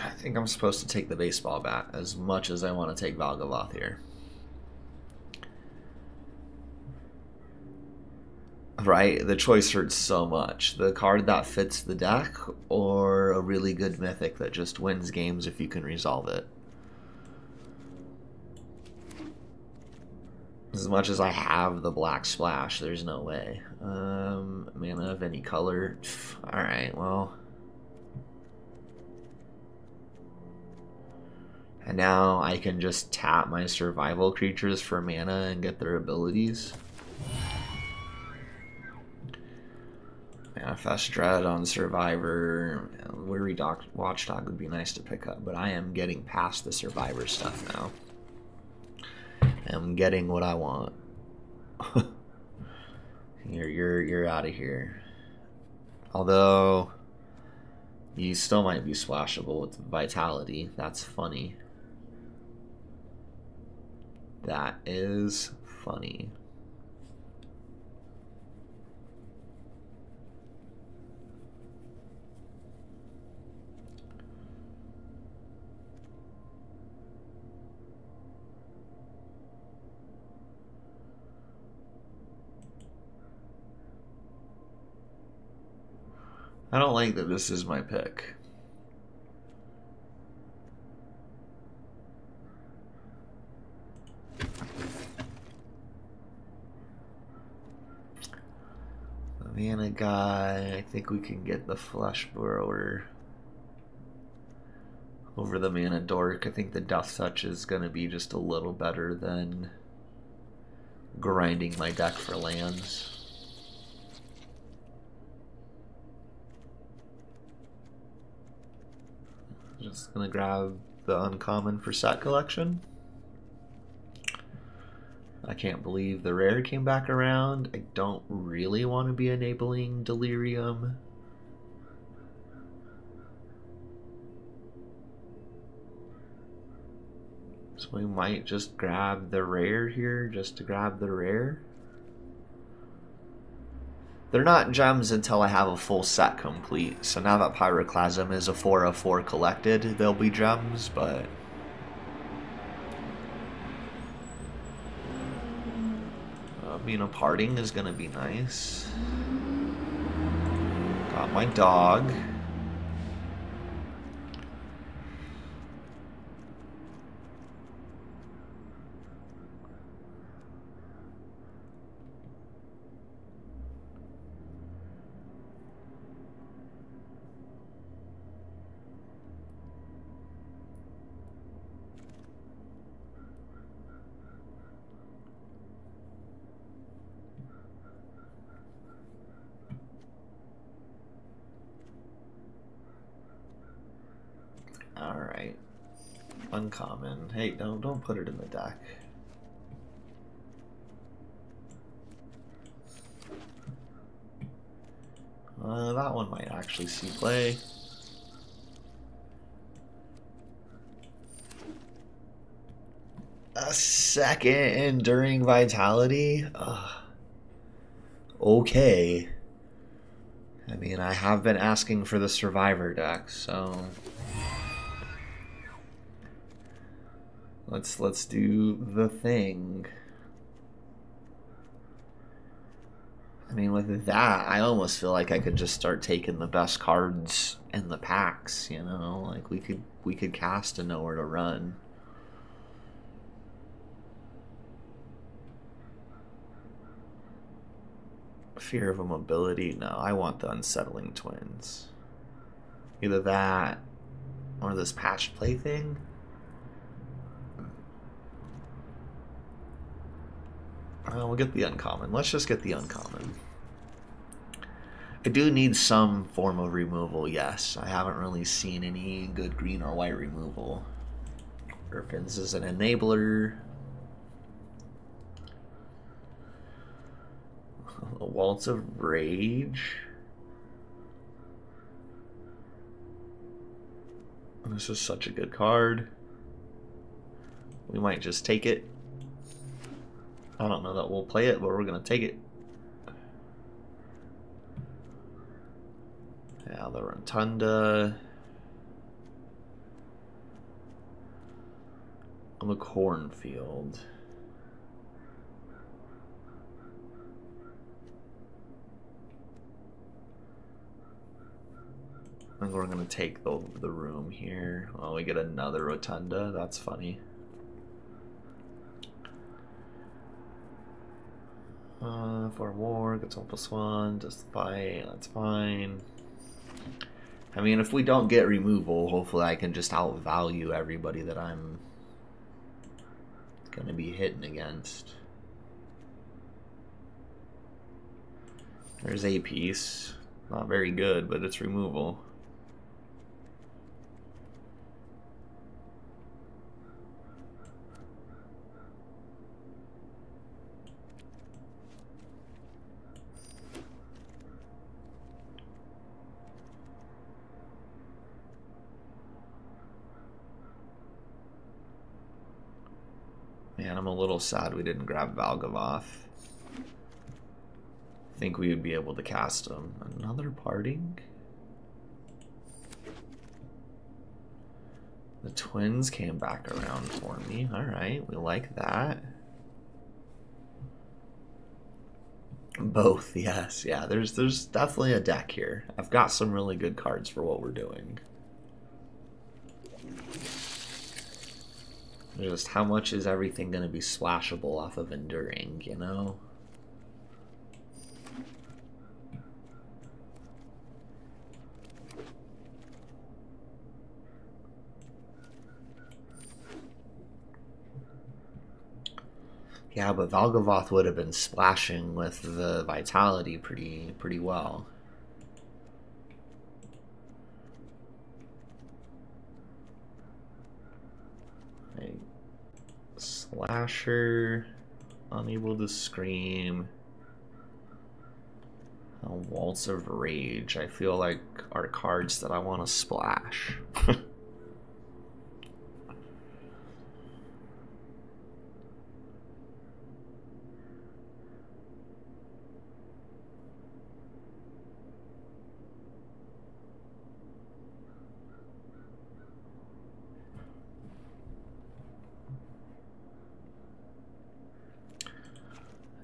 I think I'm supposed to take the baseball bat as much as I want to take Valgavoth here. Right? The choice hurts so much. The card that fits the deck or a really good mythic that just wins games if you can resolve it. As much as I have the black splash, there's no way. Um, mana of any color. Alright, well. And now I can just tap my survival creatures for mana and get their abilities. Manifest Dread on Survivor. Weary Doc Watchdog would be nice to pick up, but I am getting past the Survivor stuff now. I'm getting what I want. you're you're you're out of here. Although you still might be splashable with vitality. That's funny. That is funny. I don't like that this is my pick. Mana guy, I think we can get the flesh burrower over the mana dork. I think the death touch is going to be just a little better than grinding my deck for lands. Just gonna grab the uncommon for set collection. I can't believe the rare came back around. I don't really want to be enabling delirium. So we might just grab the rare here just to grab the rare. They're not gems until I have a full set complete. So now that Pyroclasm is a 4 of 4 collected, they'll be gems, but... Uh, I mean, a parting is to be nice. Got my dog. Uncommon. Hey, don't don't put it in the deck. Uh, that one might actually see play. A second enduring vitality? Ugh. Okay. I mean, I have been asking for the survivor deck, so Let's let's do the thing. I mean, with that, I almost feel like I could just start taking the best cards in the packs. You know, like we could we could cast and nowhere to run. Fear of Immobility? No, I want the unsettling twins. Either that or this patched plaything. Uh, we'll get the uncommon. Let's just get the uncommon. I do need some form of removal, yes. I haven't really seen any good green or white removal. Griffins is an enabler. A Waltz of Rage. This is such a good card. We might just take it. I don't know that we'll play it, but we're going to take it. Yeah, the Rotunda. On the cornfield. I think we're gonna take the, the room here. Oh, we get another rotunda. That's funny. Uh, for war, gets one plus one, just fight, that's fine. I mean, if we don't get removal, hopefully I can just outvalue everybody that I'm gonna be hitting against. There's a piece. Not very good, but it's removal. Little sad we didn't grab Valgavoth. I Think we would be able to cast him. Another parting? The twins came back around for me. Alright, we like that. Both, yes. Yeah, there's there's definitely a deck here. I've got some really good cards for what we're doing. Just how much is everything going to be splashable off of Enduring, you know? Yeah, but Valgavoth would have been splashing with the Vitality pretty pretty well. Slasher, unable to scream. A Waltz of Rage. I feel like are cards that I want to splash.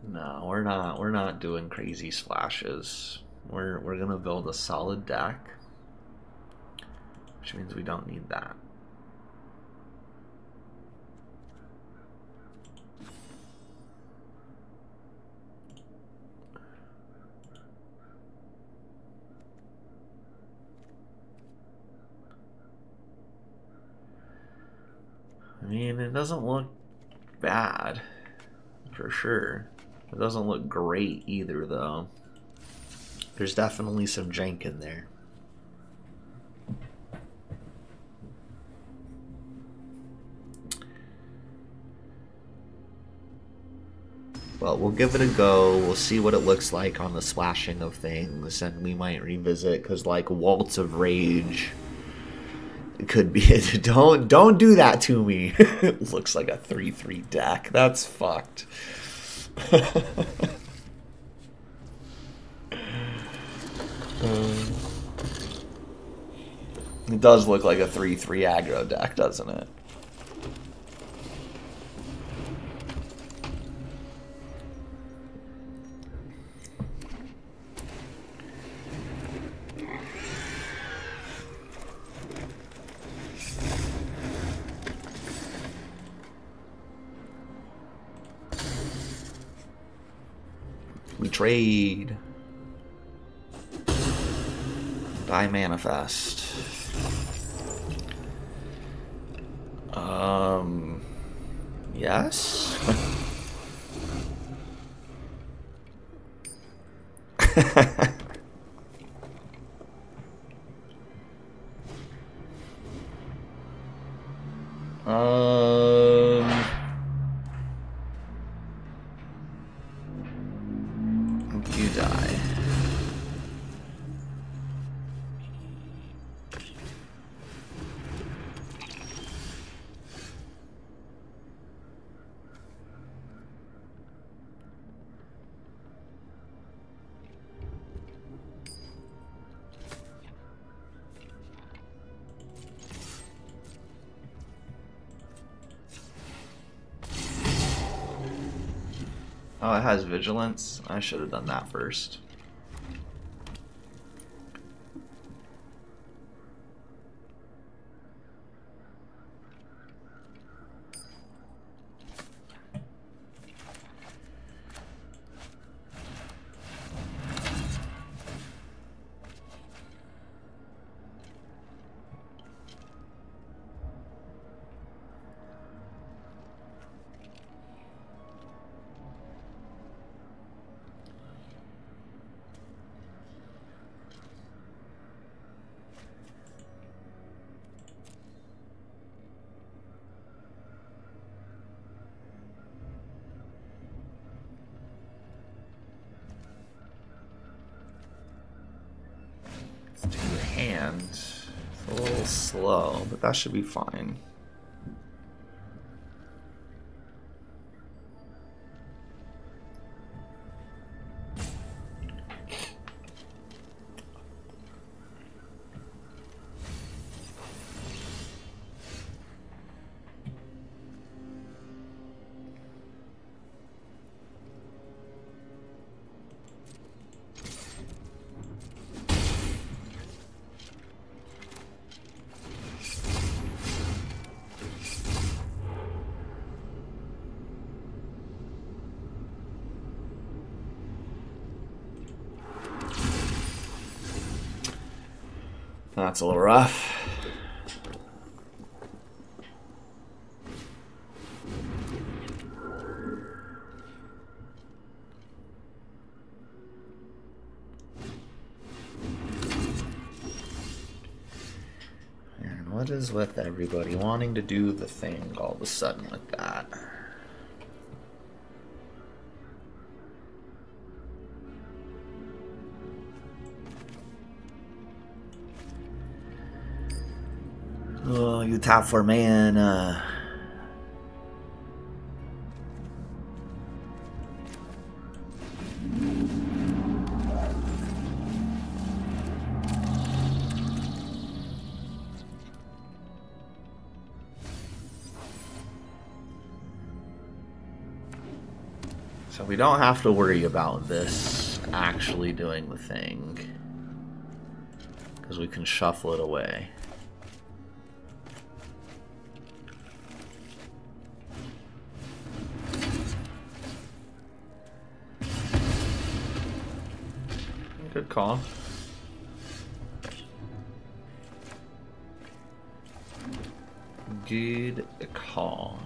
No, we're not. We're not doing crazy splashes. We're we're gonna build a solid deck, which means we don't need that. I mean, it doesn't look bad, for sure. It doesn't look great either, though. There's definitely some jank in there. Well, we'll give it a go. We'll see what it looks like on the splashing of things, and we might revisit because, like, Waltz of Rage could be. Don't don't do that to me. it looks like a three three deck. That's fucked. Um, it does look like a 3-3 aggro deck, doesn't it? Trade. I manifest. Um, yes. vigilance. I should have done that first. That should be fine. That's a little rough. And what is with everybody wanting to do the thing all of a sudden with that? Tap for mana. Uh, so we don't have to worry about this actually doing the thing. Because we can shuffle it away. Call. Good call.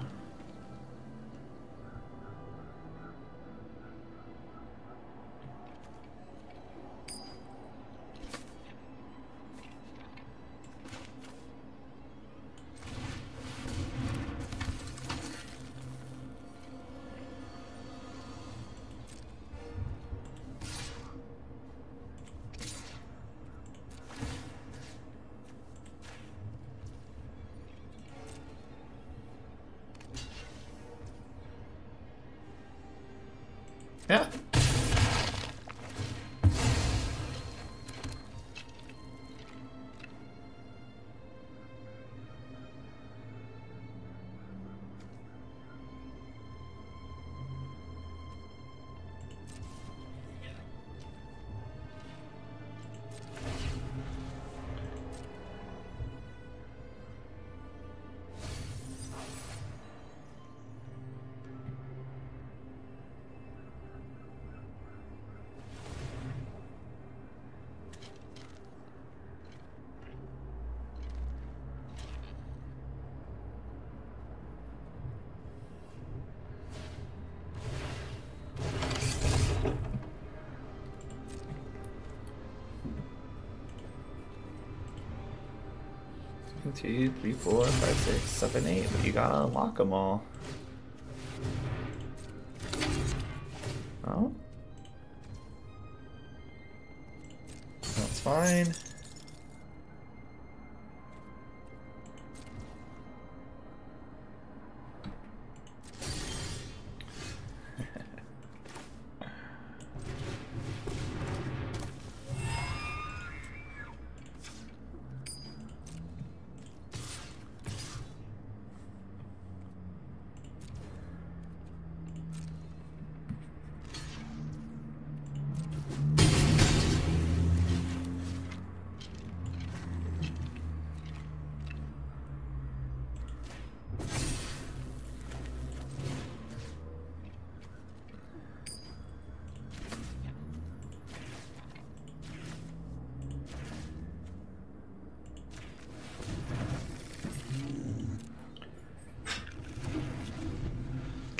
Four, five, six, seven, eight. But you gotta unlock them all.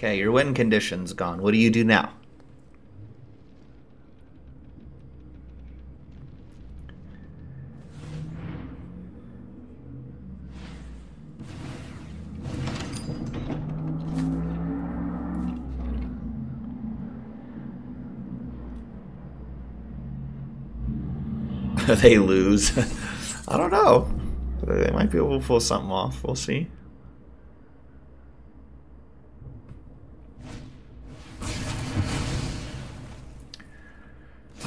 Okay, your win condition's gone. What do you do now? they lose. I don't know. They might be able to pull something off. We'll see.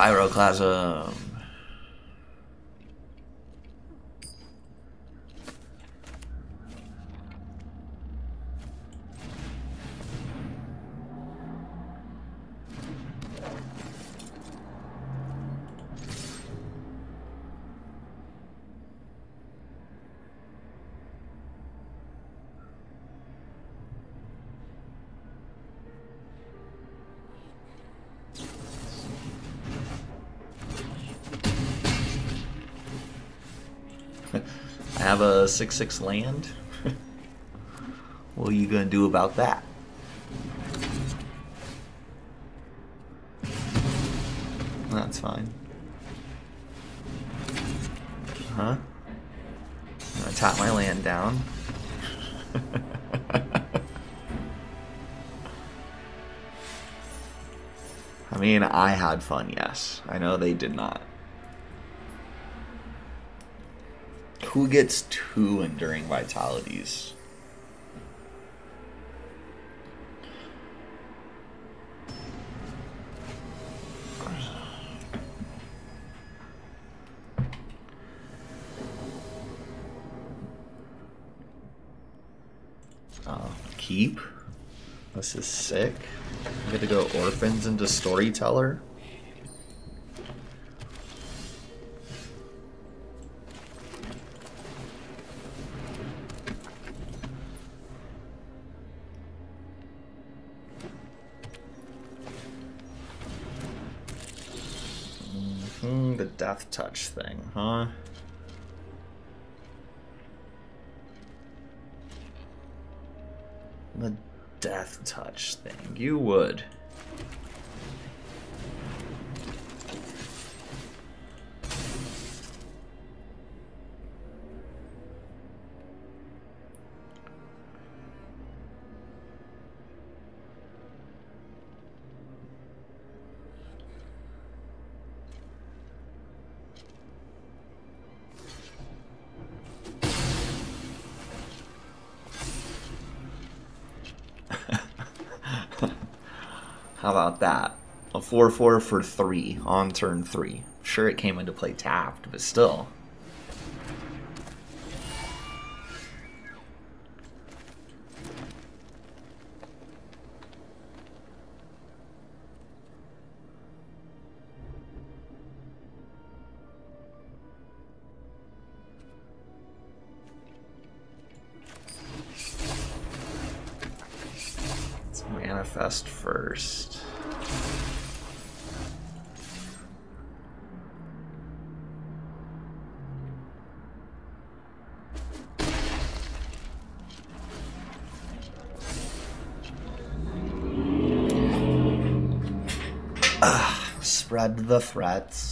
Pyroclasm. A 6-6 land. what are you to do about that? That's fine. Huh? I'm gonna tap my land down. I mean, I had fun, yes. I know they did not. Who gets two enduring vitalities? Uh, keep. This is sick. I get to go orphans into storyteller. Touch thing, huh? The death touch thing. You would. 4 4 for 3 on turn 3. Sure, it came into play tapped, but still. Let's manifest first. The threats.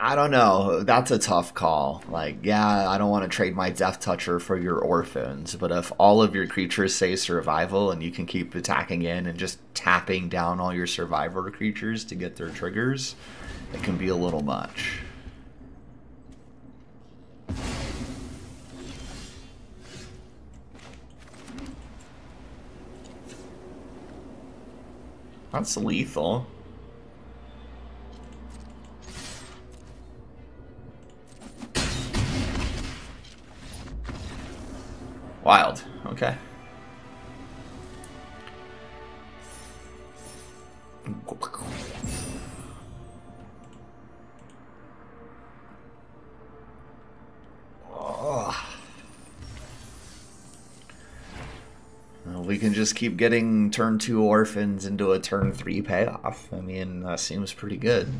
I don't know. That's a tough call. Like, yeah, I don't want to trade my Death Toucher for your Orphans, but if all of your creatures say survival and you can keep attacking in and just tapping down all your survivor creatures to get their triggers, it can be a little much. That's lethal. Keep getting turn two orphans into a turn three payoff. I mean, that seems pretty good.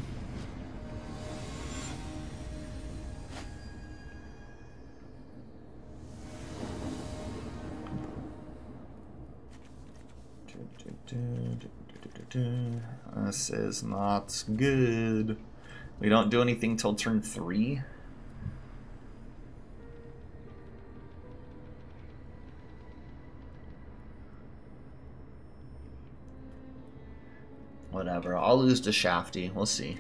This is not good. We don't do anything till turn three. Lose to Shafty. We'll see.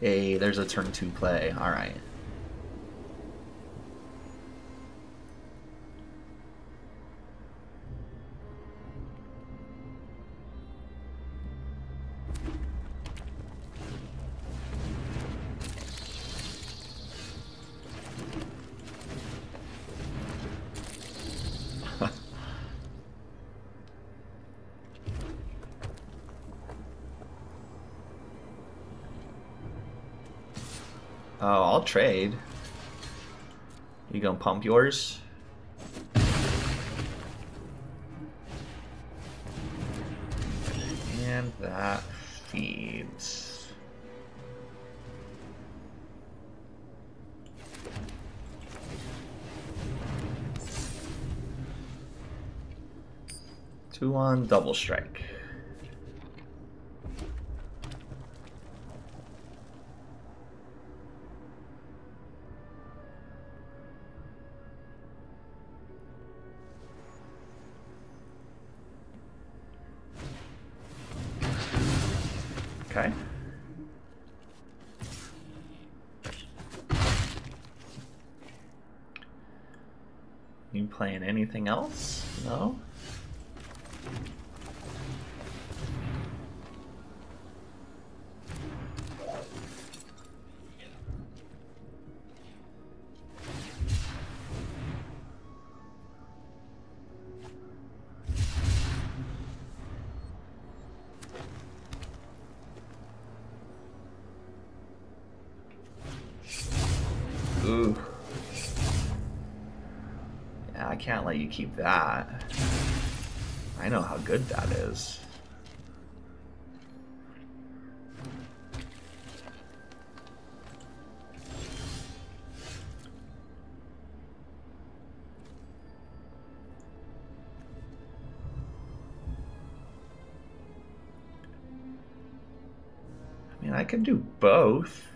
Hey, there's a turn two play. Alright. Trade. You gonna pump yours? And that feeds. Two on double strike. Anything else? Keep that. I know how good that is. I mean, I can do both.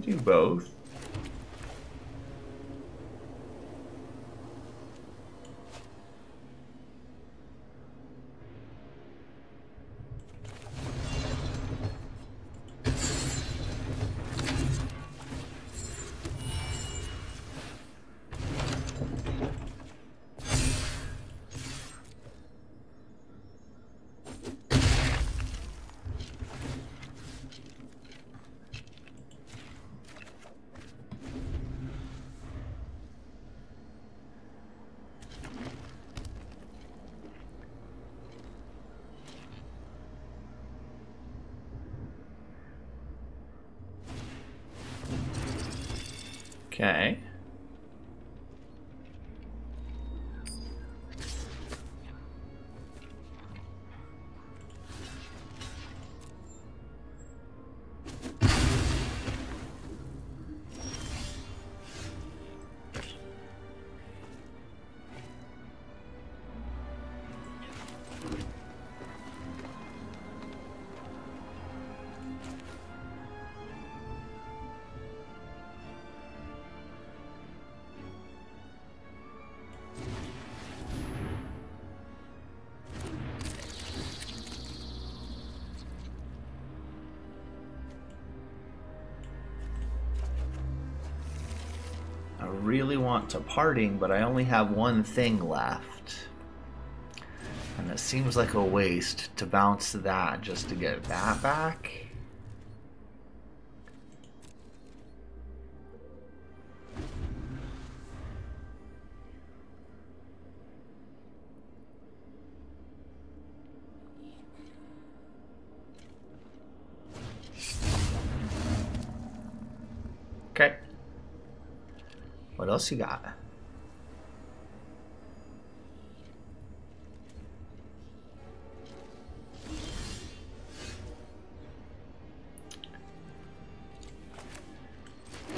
Do both. Okay. To parting, but I only have one thing left. And it seems like a waste to bounce that just to get that back. Else you got?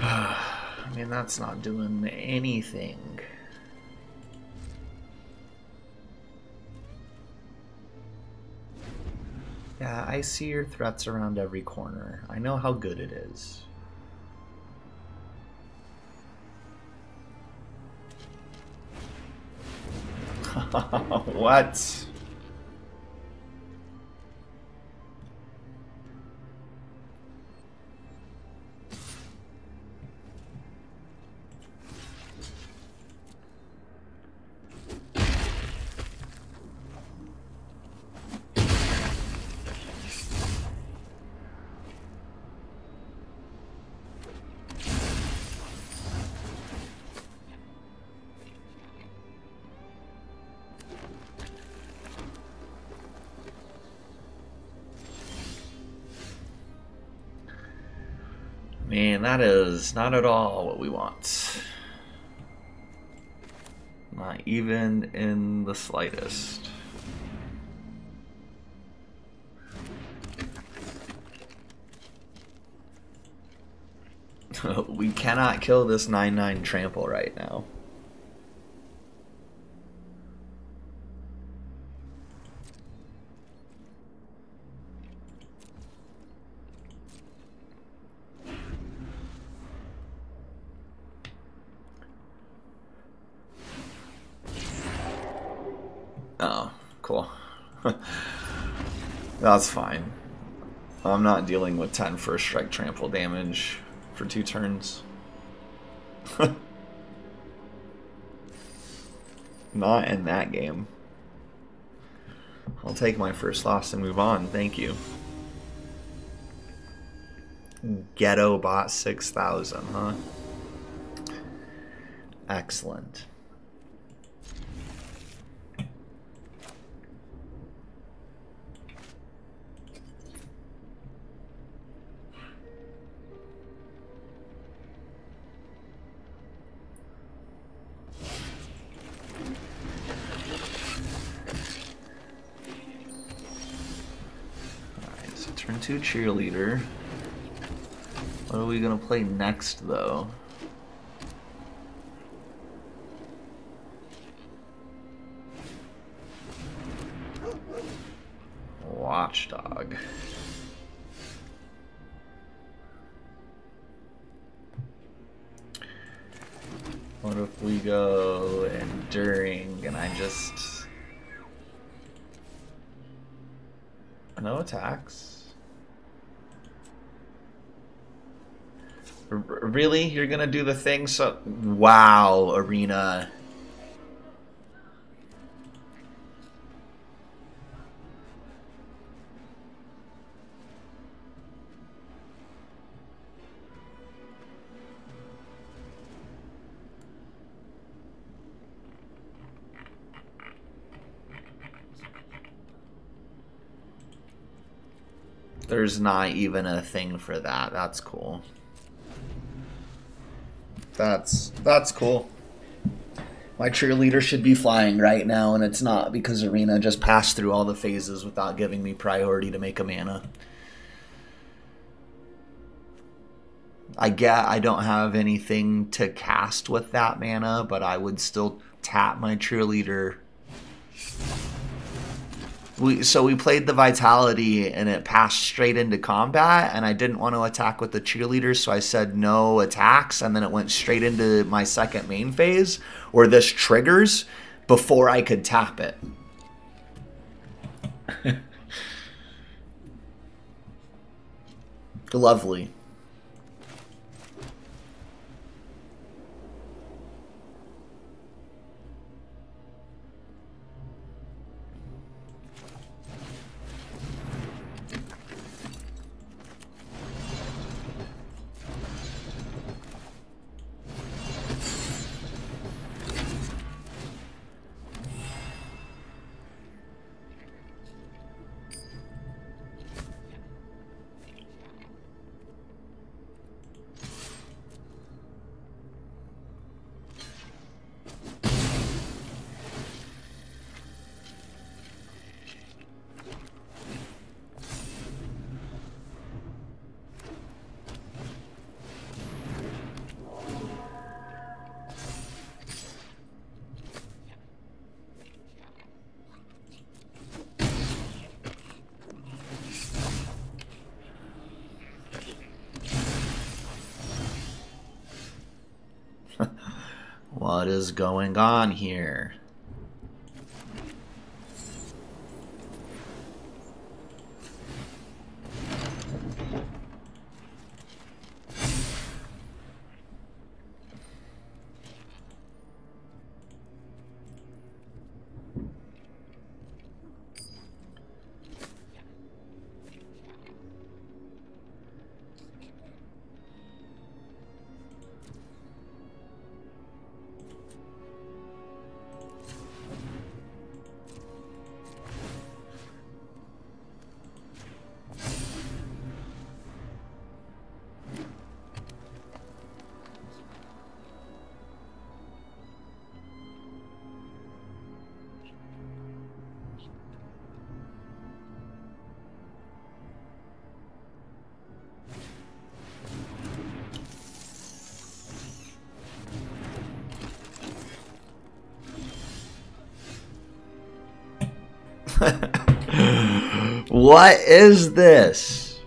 I mean, that's not doing anything. Yeah, I see your threats around every corner. I know how good it is. what? Is not at all what we want. Not even in the slightest. we cannot kill this 9-9 trample right now. Oh, cool. That's fine. I'm not dealing with 10 first strike trample damage for two turns. not in that game. I'll take my first loss and move on. Thank you. Ghetto bot 6,000, huh? Excellent. Two cheerleader. What are we gonna play next though? Do the thing so wow, arena. There's not even a thing for that. That's cool. That's that's cool. My cheerleader should be flying right now, and it's not because Arena just passed through all the phases without giving me priority to make a mana. I get I don't have anything to cast with that mana, but I would still tap my cheerleader we so we played the vitality and it passed straight into combat and I didn't want to attack with the cheerleaders so I said no attacks and then it went straight into my second main phase where this triggers before I could tap it. Lovely. Is going on here? What is this?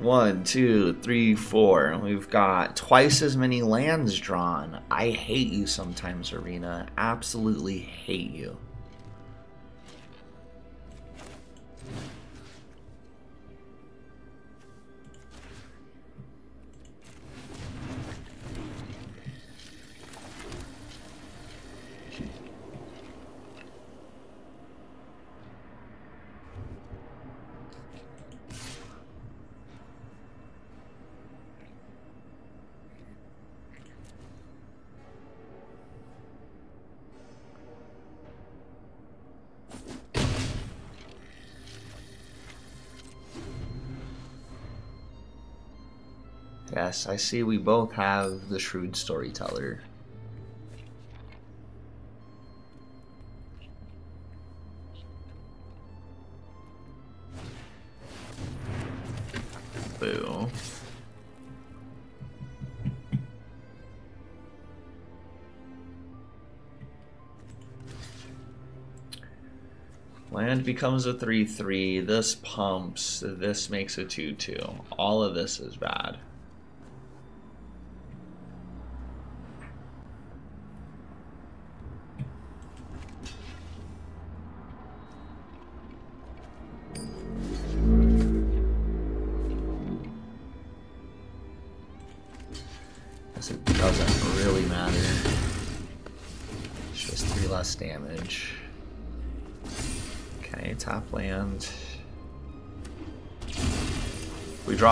One, two, three, four. We've got twice as many lands drawn. I hate you sometimes, Arena. Absolutely hate you. Yes, I see we both have the shrewd storyteller. Boo. Land becomes a 3-3, this pumps, this makes a 2-2. All of this is bad.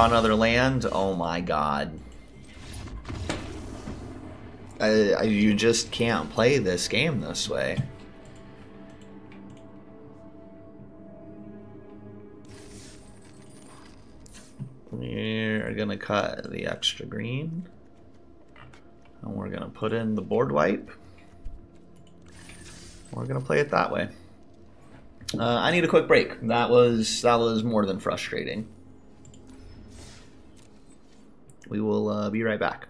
Another land. Oh my god. I, I, you just can't play this game this way. We're gonna cut the extra green. And we're gonna put in the board wipe. We're gonna play it that way. Uh, I need a quick break. That was that was more than frustrating. We will uh, be right back.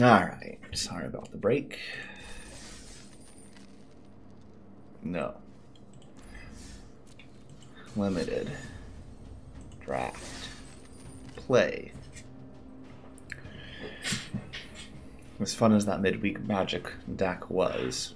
Alright, sorry about the break. No. Limited. Draft. Play. As fun as that midweek magic deck was.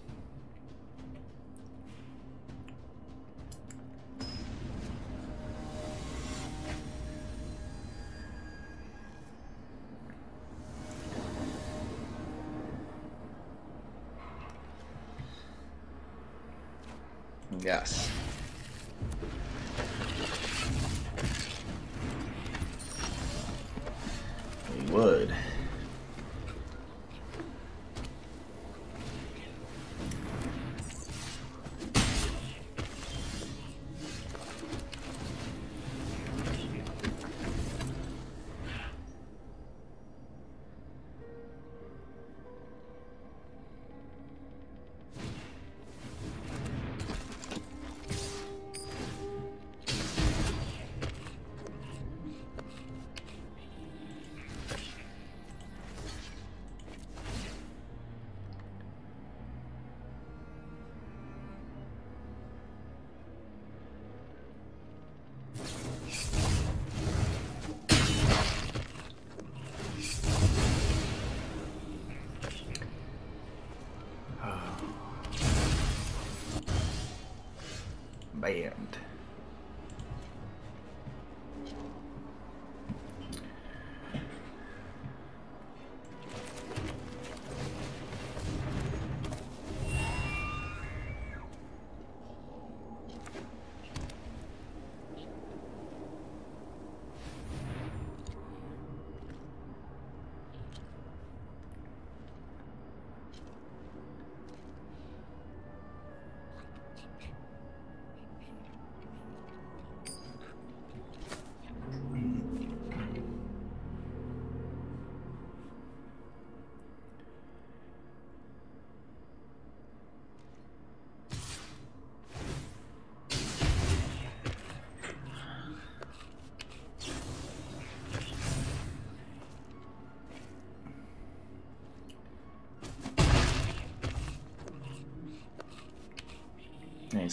Band.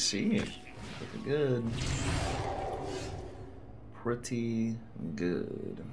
See. Pretty good. Pretty good.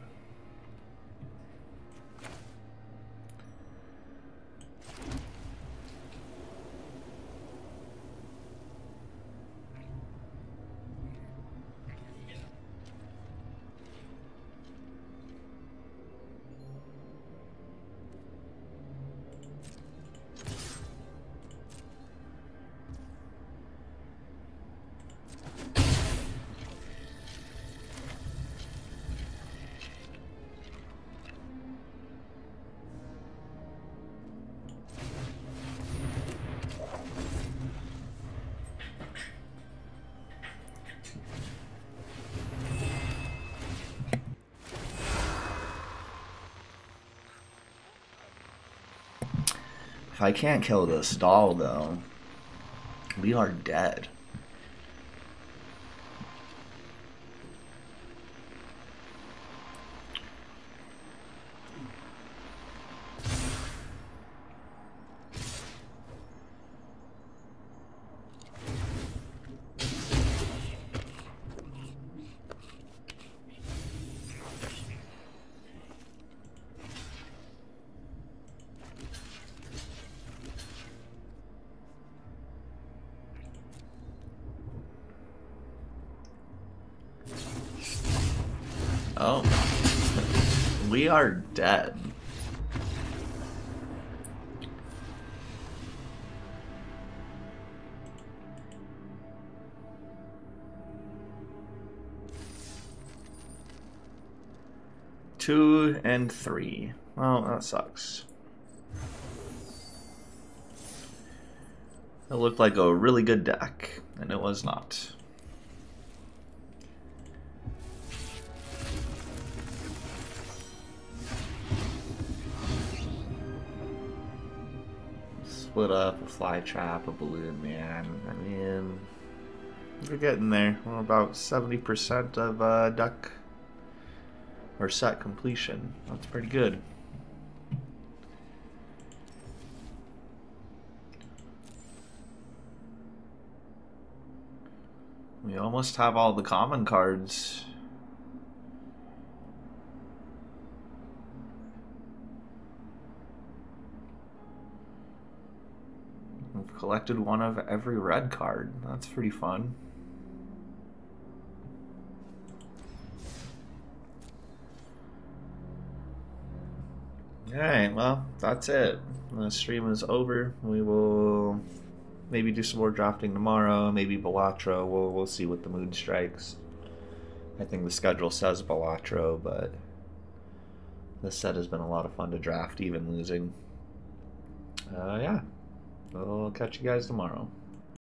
I can't kill this doll, though, we are dead. We are dead. Two and three. Well, that sucks. It looked like a really good deck, and it was not. try a balloon, man. I mean, we're getting there. We're about 70% of uh, duck or set completion. That's pretty good. We almost have all the common cards. Collected one of every red card. That's pretty fun. Alright, well, that's it. The stream is over. We will maybe do some more drafting tomorrow, maybe Balatro. We'll, we'll see what the mood strikes. I think the schedule says Balatro, but this set has been a lot of fun to draft, even losing. Uh, yeah. We'll catch you guys tomorrow.